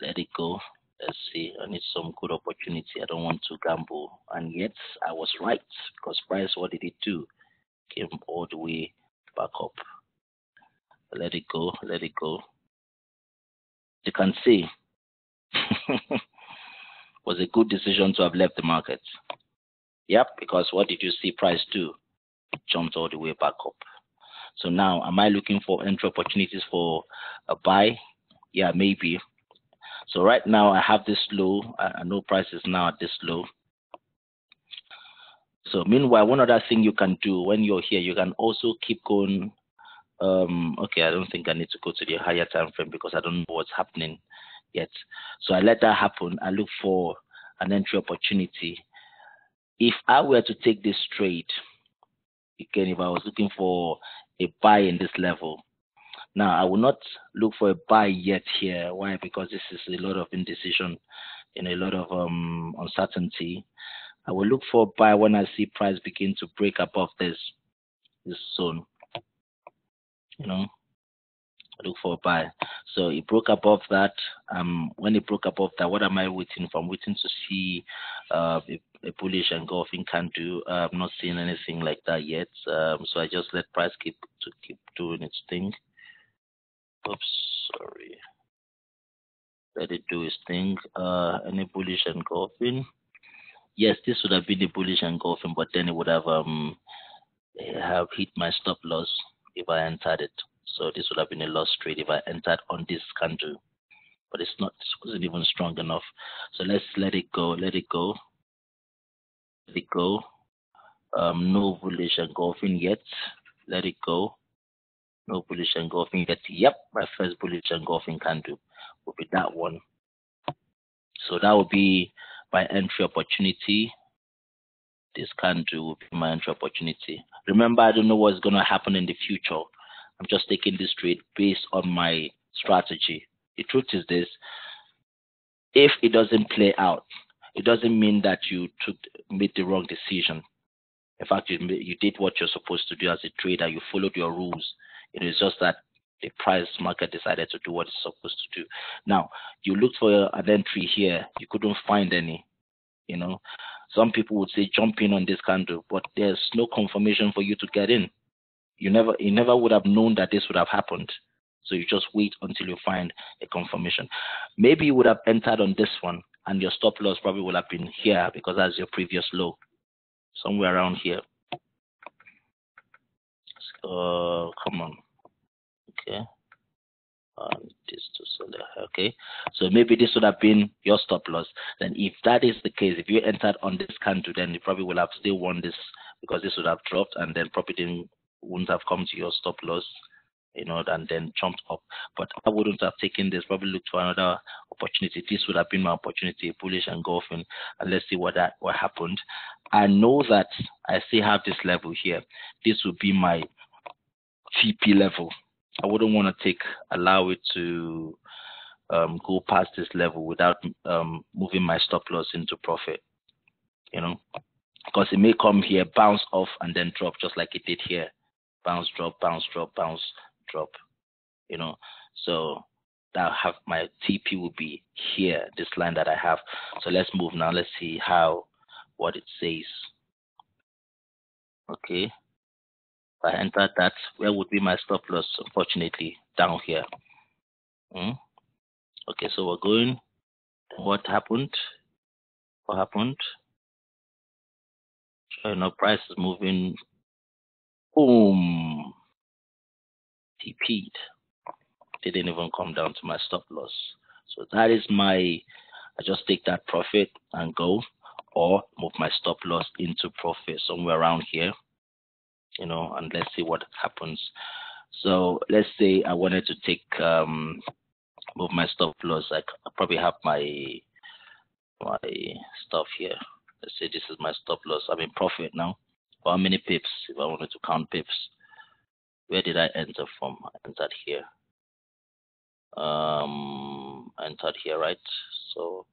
Let it go. Let's see. I need some good opportunity. I don't want to gamble. And yet I was right because price, what did it do? Came all the way back up. Let it go. Let it go. You can see was a good decision to have left the market. Yep, because what did you see price do? It jumped all the way back up. So now, am I looking for entry opportunities for a buy? Yeah, maybe. So right now I have this low. I know price is now at this low. So meanwhile, one other thing you can do when you're here, you can also keep going. Um, okay, I don't think I need to go to the higher time frame because I don't know what's happening yet. So I let that happen. I look for an entry opportunity. If I were to take this trade, again, if I was looking for a buy in this level, now I will not look for a buy yet here. Why? Because this is a lot of indecision and a lot of um, uncertainty. I will look for a buy when I see price begin to break above this this zone. You know, look for a buy. So it broke above that. Um, when it broke above that, what am I waiting for? I'm waiting to see uh, a, a bullish engulfing candle. Uh, I'm not seeing anything like that yet. Um, so I just let price keep to keep doing its thing. Oops, sorry. Let it do its thing. Uh, any bullish engulfing? Yes, this would have been a bullish engulfing, but then it would have um have hit my stop loss if I entered it. So this would have been a lost trade if I entered on this candle. But it's not, it wasn't even strong enough. So let's let it go, let it go. Let it go. Um, no bullish engulfing yet. Let it go. No bullish engulfing yet. Yep, my first bullish engulfing candle will be that one. So that will be my entry opportunity. This candle will be my entry opportunity. Remember, I don't know what's going to happen in the future. I'm just taking this trade based on my strategy. The truth is this if it doesn't play out, it doesn't mean that you took made the wrong decision. In fact, you, you did what you're supposed to do as a trader. You followed your rules. It is just that the price market decided to do what it's supposed to do. Now, you looked for an entry here. You couldn't find any. You know, some people would say jump in on this candle, but there's no confirmation for you to get in. You never you never would have known that this would have happened. So you just wait until you find a confirmation. Maybe you would have entered on this one and your stop loss probably would have been here because that's your previous low. Somewhere around here. Uh come on. Okay. Um, this to okay so maybe this would have been your stop loss then if that is the case if you entered on this candle then you probably will have still won this because this would have dropped and then probably didn't wouldn't have come to your stop loss, you know, and then jumped up. But I wouldn't have taken this, probably looked for another opportunity. This would have been my opportunity, bullish engulfing, and let's see what that what happened. I know that I still have this level here. This would be my TP level. I wouldn't want to take allow it to um, go past this level without um, moving my stop loss into profit. You know, because it may come here, bounce off, and then drop just like it did here bounce, drop, bounce, drop, bounce, drop. You know, so that have my TP will be here, this line that I have. So let's move now. Let's see how what it says. Okay. If I enter that, where would be my stop loss? Unfortunately, down here. Mm? Okay, so we're going. What happened? What happened? Sure enough, price is moving Boom. TP'd. Didn't even come down to my stop loss. So that is my, I just take that profit and go or move my stop loss into profit somewhere around here, you know, and let's see what happens. So let's say I wanted to take, um, move my stop loss. I probably have my, my stuff here. Let's say this is my stop loss. I'm in profit now how many pips if I wanted to count pips. Where did I enter from? I entered here. Um, entered here, right? So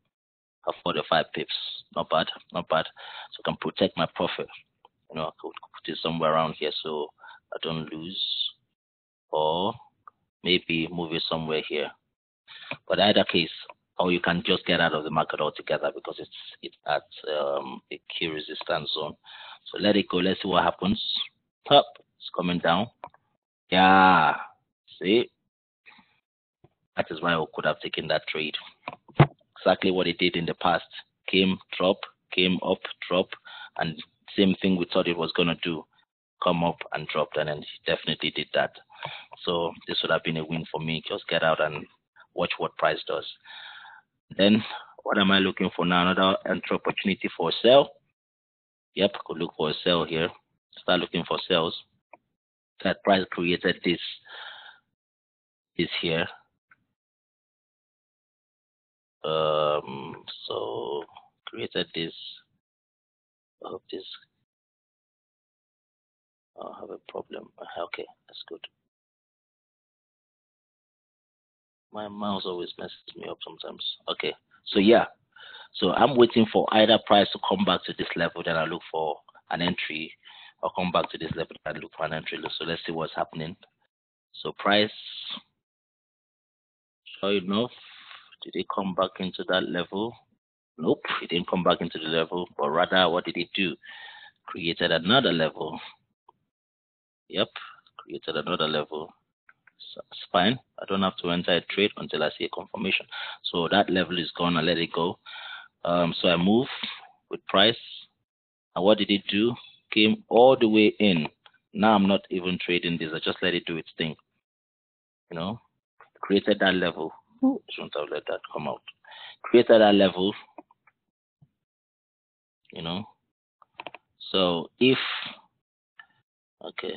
I have 45 pips. Not bad, not bad. So I can protect my profit. You know, I could put it somewhere around here so I don't lose. Or maybe move it somewhere here. But either case, or you can just get out of the market altogether because it's it's at um, a key resistance zone. So let it go. Let's see what happens. Top, it's coming down. Yeah, see, that is why I could have taken that trade. Exactly what it did in the past. Came, drop, came up, drop, and same thing we thought it was gonna do. Come up and drop, and then it definitely did that. So this would have been a win for me. Just get out and watch what price does. Then what am I looking for now? Another entry opportunity for a sell. Yep, could look for a sell here. Start looking for sells. That price created this this here. Um so created this I hope this I have a problem. Okay, that's good. My mouse always messes me up sometimes. Okay, so yeah, so I'm waiting for either price to come back to this level, then I look for an entry, or come back to this level and look for an entry. So let's see what's happening. So price, sure enough, did it come back into that level? Nope, it didn't come back into the level, but rather what did it do? Created another level. Yep, created another level. It's fine. I don't have to enter a trade until I see a confirmation. So that level is gone. I let it go. Um, so I move with price. And what did it do? Came all the way in. Now I'm not even trading this. I just let it do its thing. You know, created that level. Shouldn't have let that come out. Created that level. You know. So if okay,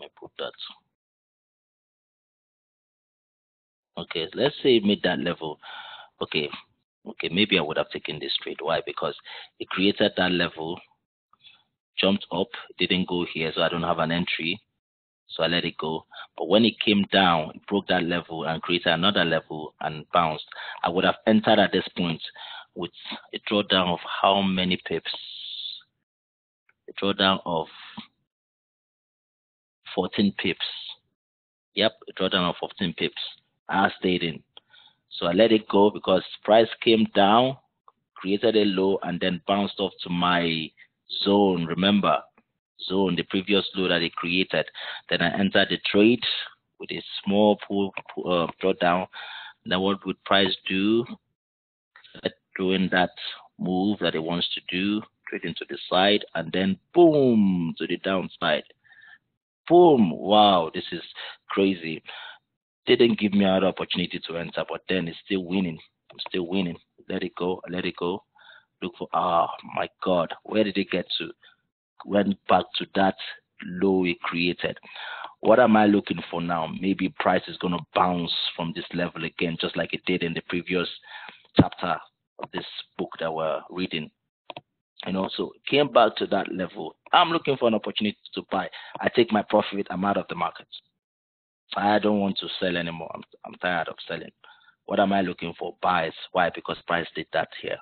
me put that. Okay, let's say it made that level okay, okay, maybe I would have taken this trade. Why? Because it created that level, jumped up, didn't go here, so I don't have an entry. So I let it go. But when it came down, it broke that level and created another level and bounced. I would have entered at this point with a drawdown of how many pips? A drawdown of 14 pips. Yep, a drawdown of 14 pips. I stayed in. So I let it go because price came down, created a low, and then bounced off to my zone. Remember, zone, the previous low that it created. Then I entered the trade with a small pull, pull uh, drawdown. Then what would price do? Doing that move that it wants to do, trading to the side, and then boom to the downside. Boom! Wow, this is crazy didn't give me another opportunity to enter, but then it's still winning. I'm still winning. Let it go. Let it go. Look for oh, my God, where did it get to? Went back to that low it created. What am I looking for now? Maybe price is gonna bounce from this level again, just like it did in the previous chapter of this book that we're reading. You know, so came back to that level. I'm looking for an opportunity to buy. I take my profit. I'm out of the market. I don't want to sell anymore. I'm, I'm tired of selling. What am I looking for? Buys. Why? Because price did that here.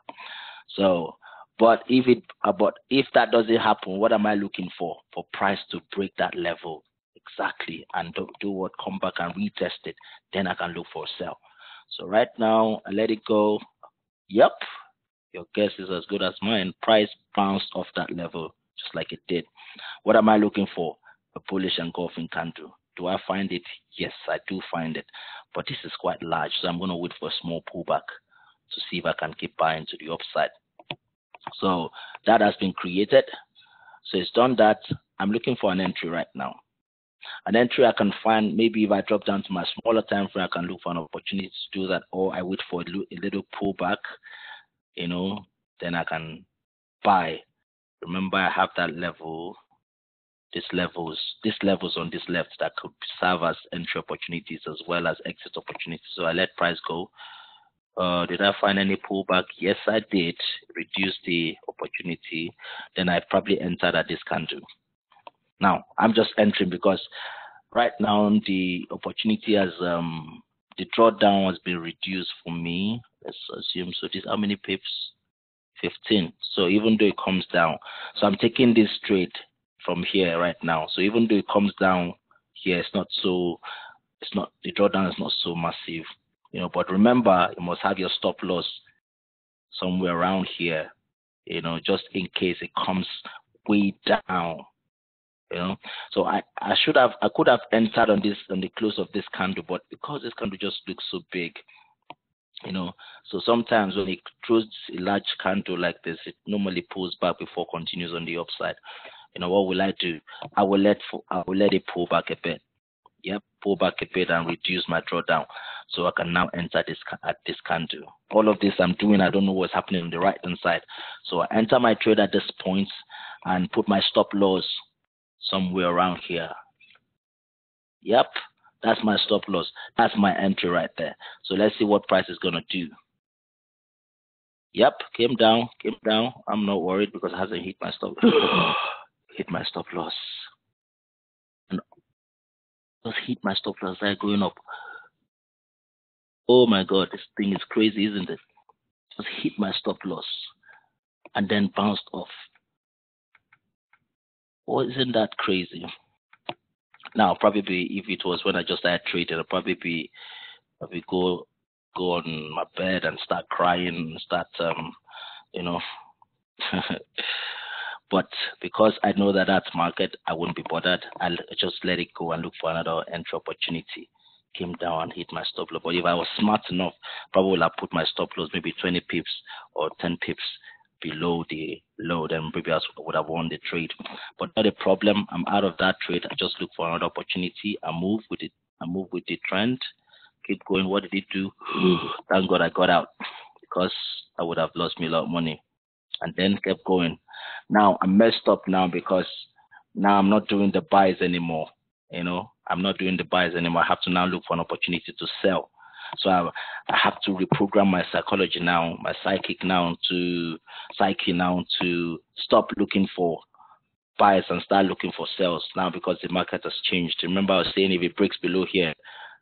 So, but if it, uh, but if that doesn't happen, what am I looking for? For price to break that level exactly and do, do what? Come back and retest it. Then I can look for a sell. So right now, I let it go. Yep, your guess is as good as mine. Price bounced off that level just like it did. What am I looking for? A bullish engulfing candle. Do I find it? Yes, I do find it. But this is quite large, so I'm going to wait for a small pullback to see if I can keep buying to the upside. So that has been created. So it's done that. I'm looking for an entry right now. An entry I can find, maybe if I drop down to my smaller time frame, I can look for an opportunity to do that, or I wait for a little pullback, you know, then I can buy. Remember, I have that level these levels, these levels on this left that could serve as entry opportunities as well as exit opportunities. So I let price go. Uh, did I find any pullback? Yes, I did. Reduce the opportunity. Then I probably entered at this candle. Now I'm just entering because right now the opportunity has um the drawdown has been reduced for me. Let's assume so. This how many pips? 15. So even though it comes down, so I'm taking this trade from here right now. So even though it comes down here, it's not so, it's not, the drawdown is not so massive. You know, but remember, you must have your stop loss somewhere around here. You know, just in case it comes way down. You know, so I, I should have I could have entered on this on the close of this candle, but because this candle just looks so big, you know, so sometimes when it throws a large candle like this, it normally pulls back before continues on the upside. You know, what will I do? I will let I will let it pull back a bit. Yep, pull back a bit and reduce my drawdown, so I can now enter this at this candle. All of this I'm doing, I don't know what's happening on the right hand side, so I enter my trade at this point and put my stop loss somewhere around here. Yep, that's my stop loss. That's my entry right there. So let's see what price is gonna do. Yep, came down, came down. I'm not worried because it hasn't hit my stop hit my stop loss. And just hit my stop loss They're going up. Oh my god, this thing is crazy, isn't it? Just hit my stop loss and then bounced off. Oh, isn't that crazy? Now, probably if it was when I just started trading, I'd probably be, probably go go on my bed and start crying start, um, you know. but because I know that that's market, I wouldn't be bothered. I'll just let it go and look for another entry opportunity. Came down and hit my stop loss. But if I was smart enough, probably would have put my stop loss maybe 20 pips or 10 pips below the low, then maybe I would have won the trade. But not a problem. I'm out of that trade. I just look for another opportunity. I move with it. I move with the trend. Keep going. What did it do? Thank God I got out because I would have lost me a lot of money. And then kept going. Now I'm messed up now because now I'm not doing the buys anymore. You know, I'm not doing the buys anymore. I have to now look for an opportunity to sell. So I, I have to reprogram my psychology now, my psychic now to psyche now to stop looking for buys and start looking for sells now because the market has changed. Remember, I was saying if it breaks below here,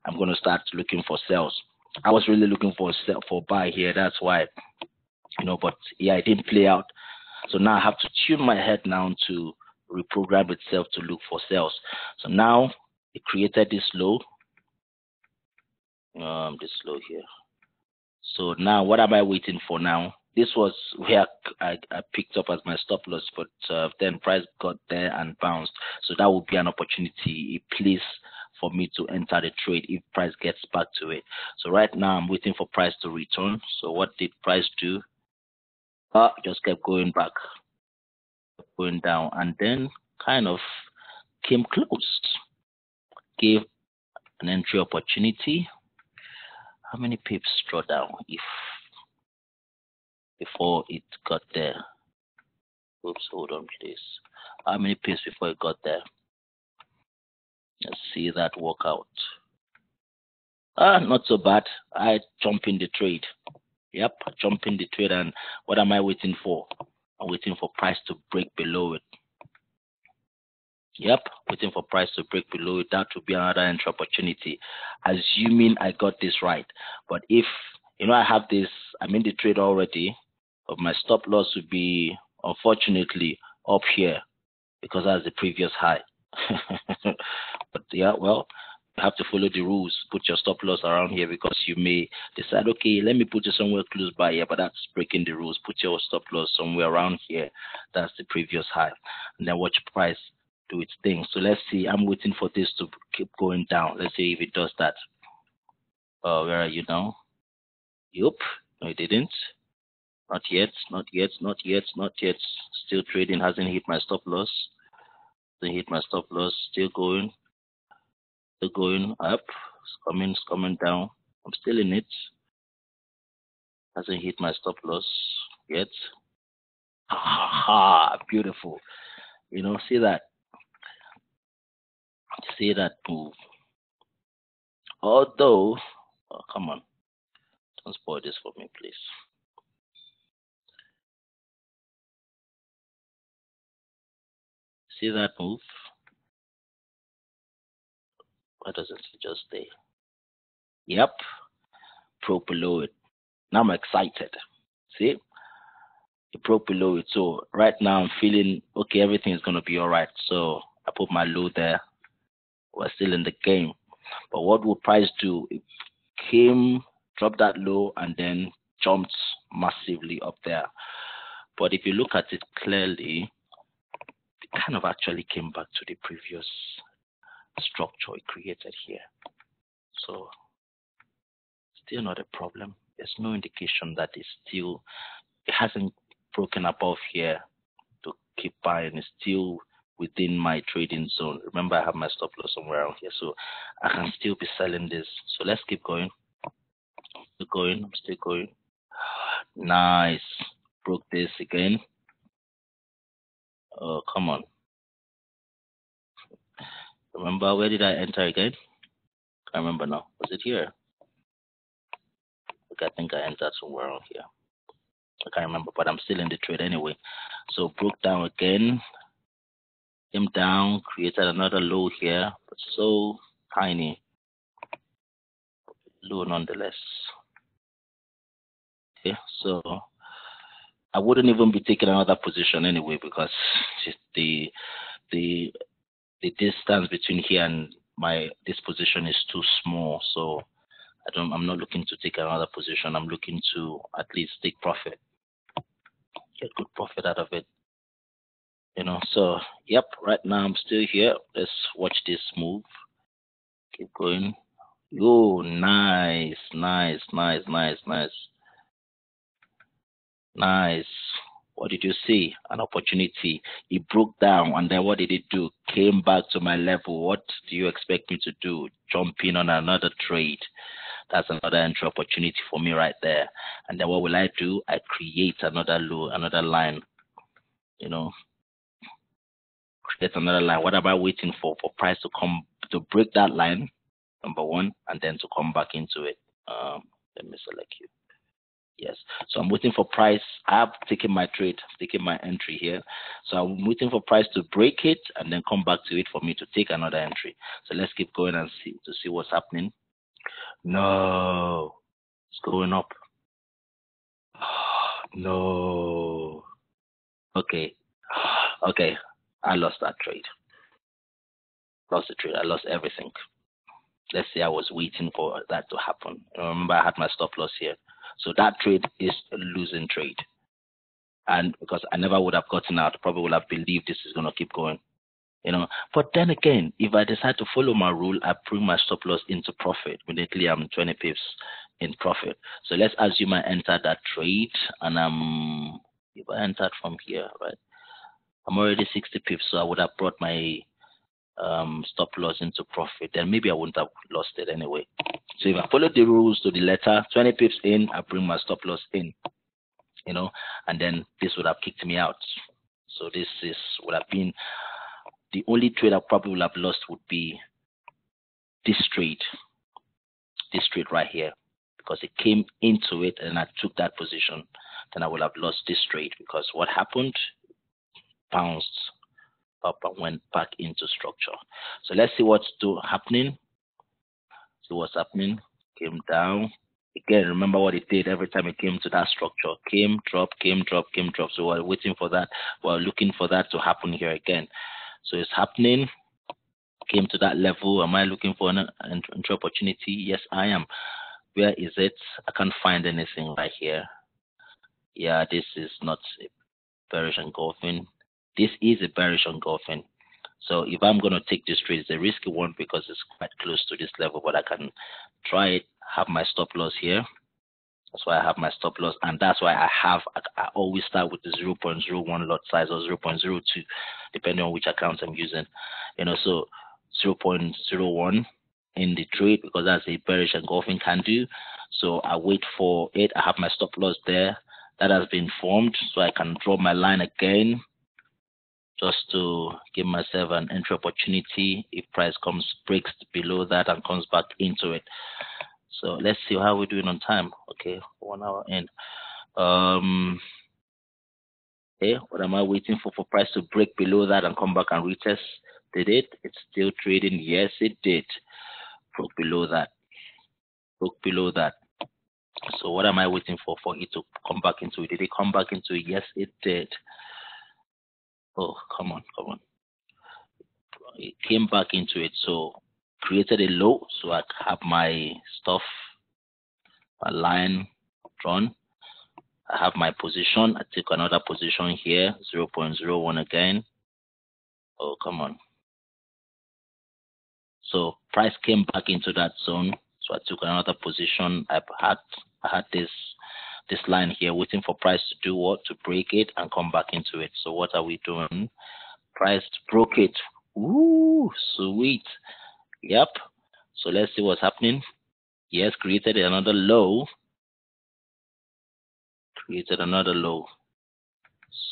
I'm going to start looking for sells. I was really looking for sell for buy here. That's why, you know. But yeah, it didn't play out. So now I have to tune my head now to reprogram itself to look for sells. So now it created this low um this low here. So now what am i waiting for now? This was where I, I picked up as my stop loss but uh, then price got there and bounced. So that would be an opportunity a place for me to enter the trade if price gets back to it. So right now i'm waiting for price to return. So what did price do? Uh, just kept going back going down and then kind of came close gave an entry opportunity how many pips draw down if before it got there? Oops, hold on please. How many pips before it got there? Let's see that work out. Ah, not so bad. I jump in the trade. Yep, jump in the trade and what am I waiting for? I'm waiting for price to break below it. Yep, waiting for price to break below it. That would be another entry opportunity, assuming I got this right. But if you know I have this, I'm in the trade already, but my stop loss would be unfortunately up here because that's the previous high. but yeah, well, you have to follow the rules. Put your stop loss around here because you may decide, okay, let me put it somewhere close by here, but that's breaking the rules. Put your stop loss somewhere around here. That's the previous high. And then watch price do its thing. So let's see. I'm waiting for this to keep going down. Let's see if it does that. Uh, where are you now? Yup. No, it didn't. Not yet. Not yet. Not yet. Not yet. Still trading. Hasn't hit my stop loss. Hasn't hit my stop loss. Still going. Still going up. It's coming. It's coming down. I'm still in it. Hasn't hit my stop loss yet. Ha ha ha! Beautiful. You know, see that see that move. Although, oh, come on, don't spoil this for me, please. See that move? Why doesn't it just stay? Yep, pro below it. Now I'm excited. See? It broke below it. So right now I'm feeling okay, everything is gonna be alright. So I put my low there we're still in the game. But what will price do? It came dropped that low and then jumped massively up there. But if you look at it clearly, it kind of actually came back to the previous structure it created here. So still not a problem. There's no indication that it's still, it hasn't broken above here to keep buying. It's still within my trading zone. Remember, I have my stop loss somewhere around here, so I can still be selling this. So let's keep going. Still going. I'm still going. Nice. Broke this again. Oh, come on. Remember, where did I enter again? I remember now. Was it here? I think I entered somewhere around here. I can't remember, but I'm still in the trade anyway. So broke down again, came down, created another low here, but so tiny. Low nonetheless. Okay, so I wouldn't even be taking another position anyway because the the the distance between here and my this position is too small. So I don't I'm not looking to take another position. I'm looking to at least take profit. Get good profit out of it. You know, so yep, right now I'm still here. Let's watch this move. Keep going. Oh, nice, nice, nice, nice, nice. Nice. What did you see? An opportunity. It broke down, and then what did it do? Came back to my level. What do you expect me to do? Jump in on another trade. That's another entry opportunity for me right there. And then what will I do? I create another low, another line. You know, create another line. What am I waiting for? For price to come to break that line, number one, and then to come back into it. Um, let me select you. Yes. So I'm waiting for price. I've taken my trade, taken my entry here. So I'm waiting for price to break it and then come back to it for me to take another entry. So let's keep going and see to see what's happening. No, it's going up. No. Okay. Okay. I lost that trade. Lost the trade. I lost everything. Let's say I was waiting for that to happen. Remember, I had my stop loss here. So that trade is a losing trade. And because I never would have gotten out, probably would have believed this is going to keep going. You know, but then again, if I decide to follow my rule, I bring my stop loss into profit. Immediately, I'm 20 pips in profit. So let's assume I entered that trade, and I'm if I entered from here, right? I'm already 60 pips, so I would have brought my um, stop loss into profit, then maybe I wouldn't have lost it anyway. So if I follow the rules to the letter, 20 pips in, I bring my stop loss in, you know, and then this would have kicked me out. So this is would have been the only trade I probably would have lost would be this trade, this trade right here, because it came into it and I took that position. Then I would have lost this trade because what happened bounced up and went back into structure. So let's see what's happening. See what's happening. Came down. Again, remember what it did every time it came to that structure. Came, drop, came, drop, came, drop. So we're waiting for that. We're looking for that to happen here again. So it's happening. Came to that level. Am I looking for an entry opportunity? Yes, I am. Where is it? I can't find anything right here. Yeah, this is not bearish engulfing. This is a bearish engulfing. So if I'm going to take this trade, it's a risky one because it's quite close to this level, but I can try it, have my stop loss here. That's why I have my stop loss, and that's why I have I, always start with the 0.01 lot size or 0.02, depending on which account I'm using. You know, so 0.01 in the trade because that's a bearish engulfing can do. So I wait for it. I have my stop loss there. That has been formed, so I can draw my line again just to give myself an entry opportunity if price comes breaks below that and comes back into it. So let's see how we're doing on time. Okay, one hour in. Um, okay, what am I waiting for? For price to break below that and come back and retest? Did it? It's still trading. Yes, it did. Broke below that. Broke below that. So what am I waiting for? For it to come back into it? Did it come back into it? Yes, it did. Oh, come on, come on. It came back into it, so created a low, so I have my stuff a line drawn. I have my position. I take another position here, 0.01 again. Oh, come on. So price came back into that zone. So I took another position. I had I had this this line here waiting for price to do what? To break it and come back into it. So what are we doing? Price broke it. Ooh, sweet. Yep. So let's see what's happening. Yes, created another low. Created another low.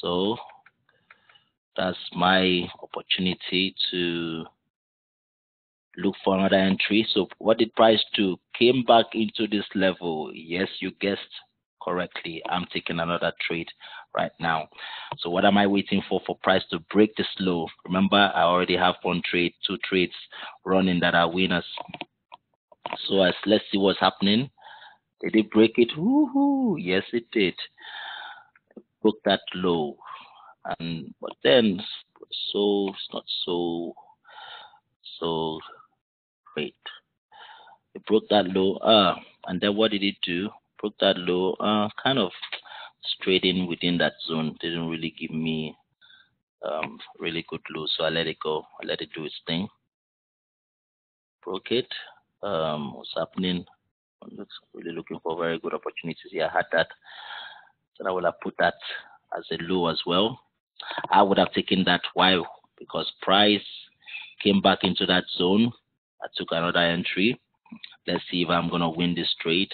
So that's my opportunity to look for another entry. So what did price do? Came back into this level. Yes, you guessed correctly. I'm taking another trade right now. So what am I waiting for? For price to break this low. Remember, I already have one trade, two trades running that are winners. So as let's see what's happening. Did it break it? Woohoo! Yes, it did. broke that low, and but then so it's not so so great. It broke that low. Uh, and then what did it do? Broke that low. Uh, kind of straight in within that zone. Didn't really give me um really good low, so I let it go. I let it do its thing. Broke it um, what's happening. I'm really looking for very good opportunities here. I had that. So I would have put that as a low as well. I would have taken that. Why? Because price came back into that zone. I took another entry. Let's see if I'm going to win this trade.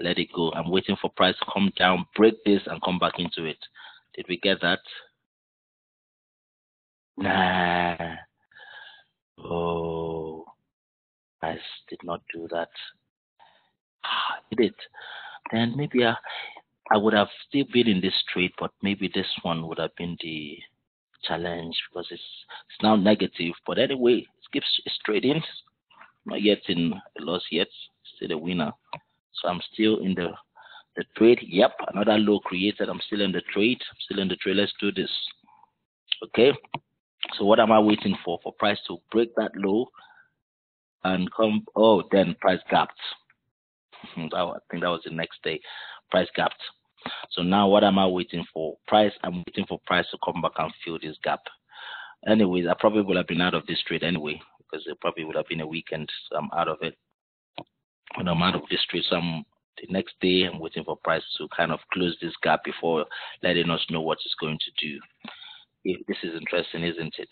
Let it go. I'm waiting for price to come down, break this, and come back into it. Did we get that? Nah. Oh. I did not do that. Ah, I did it. Then maybe I, I would have still been in this trade, but maybe this one would have been the challenge because it's it's now negative. But anyway, it keeps it's trading. Not yet in a loss yet. Still a winner. So I'm still in the the trade. Yep, another low created. I'm still in the trade. I'm still in the trade. Let's do this. Okay. So what am I waiting for? For price to break that low and come. Oh, then price gapped. Hmm, I think that was the next day. Price gapped. So now what am I waiting for? Price. I'm waiting for price to come back and fill this gap. Anyways, I probably would have been out of this trade anyway because it probably would have been a weekend. So I'm out of it. When I'm out of this trade, so I'm the next day I'm waiting for price to kind of close this gap before letting us know what it's going to do. If this is interesting, isn't it?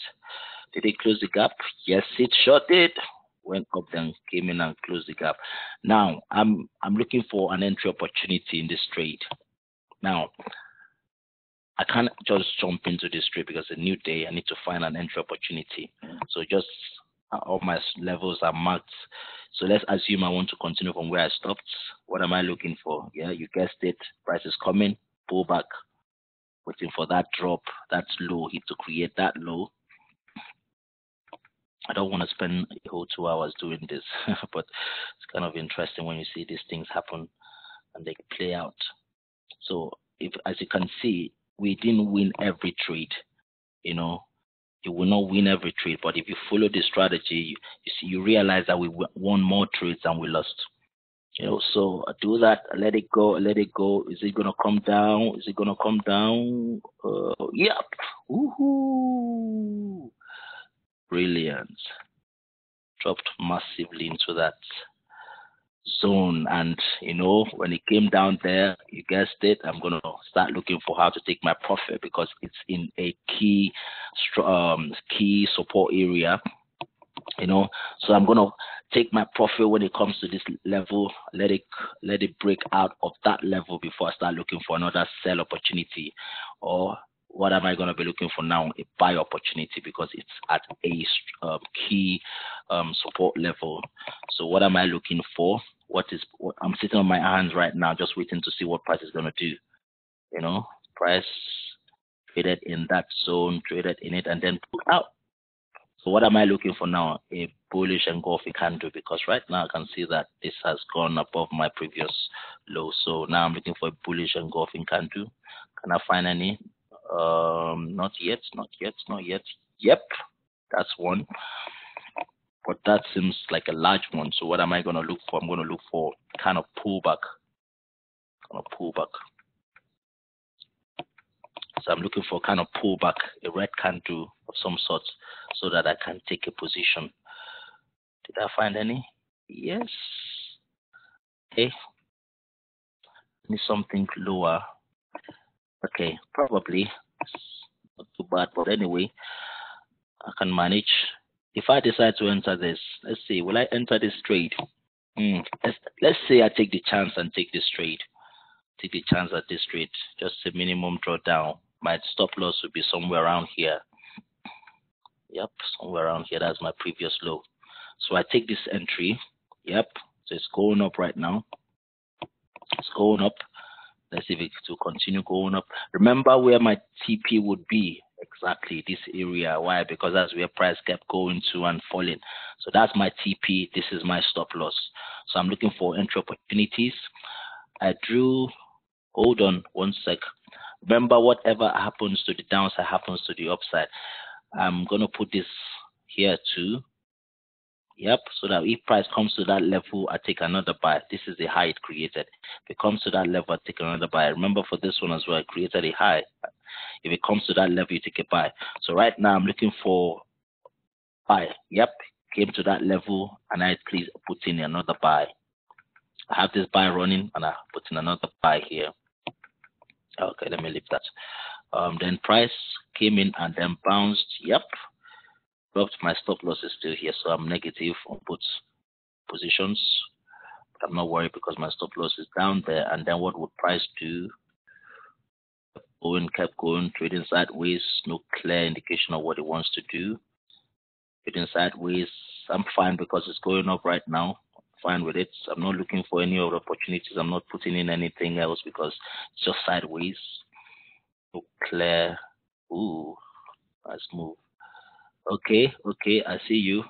Did it close the gap? Yes, it sure did went up then came in and closed the gap. Now I'm I'm looking for an entry opportunity in this trade. Now I can't just jump into this trade because it's a new day. I need to find an entry opportunity. So just Uh, all my levels are marked. So let's assume I want to continue from where I stopped. What am I looking for? Yeah, you guessed it. Price is coming. Pull back. Waiting for that drop, that low hit to create that low. I don't want to spend a whole two hours doing this, but it's kind of interesting when you see these things happen and they play out. So, if as you can see, we didn't win every trade. You know, you will not win every trade, but if you follow the strategy, you, you see, you realize that we won more trades than we lost. You know, so do that, let it go, let it go. Is it gonna come down? Is it gonna come down? Uh, yep. Woohoo! brilliance dropped massively into that zone and you know when it came down there you guessed it i'm gonna start looking for how to take my profit because it's in a key um key support area you know so i'm gonna take my profit when it comes to this level let it let it break out of that level before i start looking for another sell opportunity or what am I going to be looking for now? A buy opportunity because it's at a uh, key um, support level. So what am I looking for? What is what, I'm sitting on my hands right now, just waiting to see what price is going to do. You know, price traded in that zone, traded in it, and then put out. So what am I looking for now? A bullish engulfing candle because right now I can see that this has gone above my previous low. So now I'm looking for a bullish engulfing candle. Can I find any? Um, not yet, not yet, not yet. Yep, that's one. But that seems like a large one. So what am I going to look for? I'm going to look for kind of pullback kind of pullback. So I'm looking for kind of pullback, a red candle of some sort, so that I can take a position. Did I find any? Yes. Okay. Need something lower. Okay, probably not too bad, but anyway, I can manage. If I decide to enter this, let's see, will I enter this trade? Mm, let's, let's say I take the chance and take this trade. Take the chance at this trade, just a minimum drawdown. My stop loss would be somewhere around here. Yep, somewhere around here. That's my previous low. So I take this entry. Yep, so it's going up right now. It's going up. Let's see if it will continue going up. Remember where my TP would be exactly this area. Why? Because that's where price kept going to and falling. So that's my TP. This is my stop loss. So I'm looking for entry opportunities. I drew. Hold on one sec. Remember, whatever happens to the downside happens to the upside. I'm gonna put this here too. Yep, so that if price comes to that level, I take another buy. This is the high it created. If it comes to that level, I take another buy. Remember for this one as well, I created a high. If it comes to that level, you take a buy. So right now I'm looking for buy. Yep, came to that level and I please put in another buy. I have this buy running and I put in another buy here. Okay, let me leave that. Um, then price came in and then bounced. Yep, dropped. My stop loss is still here, so I'm negative on both positions. I'm not worried because my stop loss is down there. And then what would price do? Going, kept going, trading sideways. No clear indication of what he wants to do. Trading sideways. I'm fine because it's going up right now fine with it. I'm not looking for any other opportunities. I'm not putting in anything else because it's just sideways. No clear. Ooh, nice move. Okay, okay, I see you.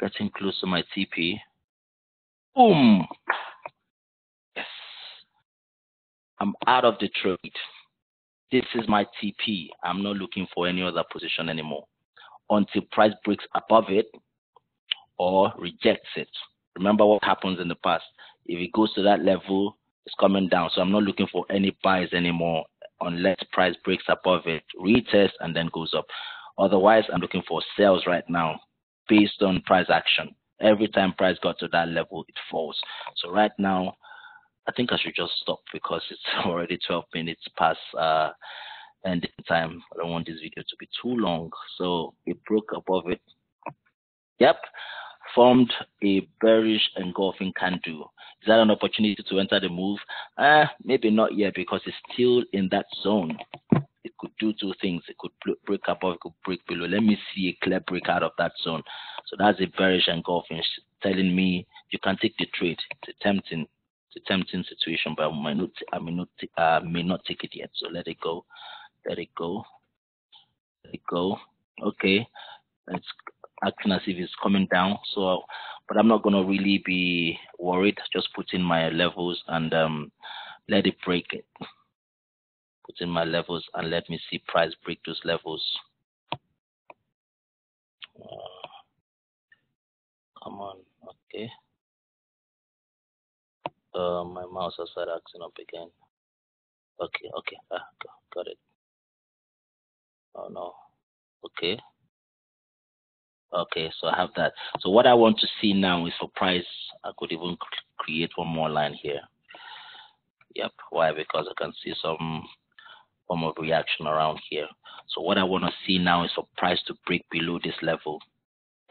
Getting close to my TP. Boom. Yes. I'm out of the trade. This is my TP. I'm not looking for any other position anymore until price breaks above it or rejects it. Remember what happens in the past. If it goes to that level, it's coming down. So I'm not looking for any buys anymore unless price breaks above it, retest, and then goes up. Otherwise, I'm looking for sales right now based on price action. Every time price got to that level, it falls. So right now, I think I should just stop because it's already 12 minutes past uh, ending time. I don't want this video to be too long. So it broke above it. Yep, formed a bearish engulfing candle. Is that an opportunity to enter the move? Uh, maybe not yet because it's still in that zone. It could do two things. It could break above, it could break below. Let me see a clear break out of that zone. So that's a bearish engulfing, telling me you can take the trade. It's tempting, a tempting situation, but I may not, I may not, uh, may not take it yet. So let it go. Let it go. Let it go. Okay. Let's acting as if it's coming down. So, but I'm not gonna really be worried. Just put in my levels and um, let it break it. Put in my levels and let me see price break those levels. Come on, okay. Uh, my mouse has started acting up again. Okay, okay, ah, got it. Oh no. Okay. Okay, so I have that. So what I want to see now is for price. I could even create one more line here. Yep. Why? Because I can see some form of reaction around here. So what I want to see now is for price to break below this level.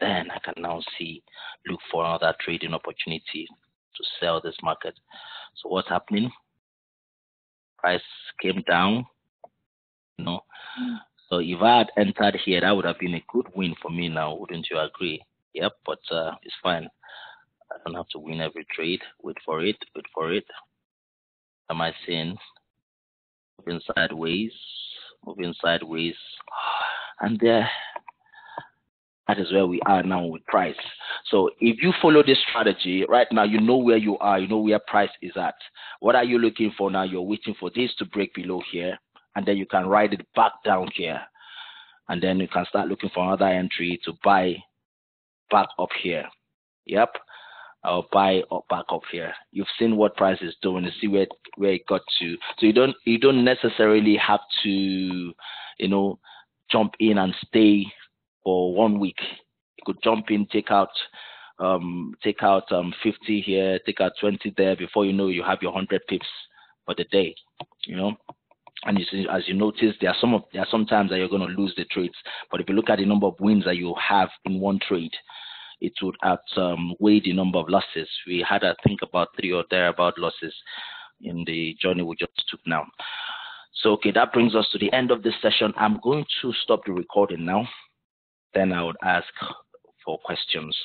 Then I can now see, look for another trading opportunity to sell this market. So what's happening? Price came down, you know, so if I had entered here, that would have been a good win for me now, wouldn't you agree? Yep, but uh, it's fine. I don't have to win every trade. Wait for it, wait for it. Am I saying moving sideways, moving sideways, and there, that is where we are now with price. So if you follow this strategy right now, you know where you are, you know where price is at. What are you looking for now? You're waiting for this to break below here and then you can ride it back down here. And then you can start looking for another entry to buy back up here. Yep. I'll buy up back up here. You've seen what price is doing You see where where it got to. So you don't you don't necessarily have to, you know, jump in and stay for one week. You could jump in, take out um take out um 50 here, take out 20 there before you know you have your 100 pips for the day, you know. And you see, as you notice, there are some of there are some times that you're going to lose the trades. But if you look at the number of wins that you have in one trade, it would outweigh the number of losses. We had, I think, about three or thereabout losses in the journey we just took now. So, okay, that brings us to the end of this session. I'm going to stop the recording now. Then I would ask for questions.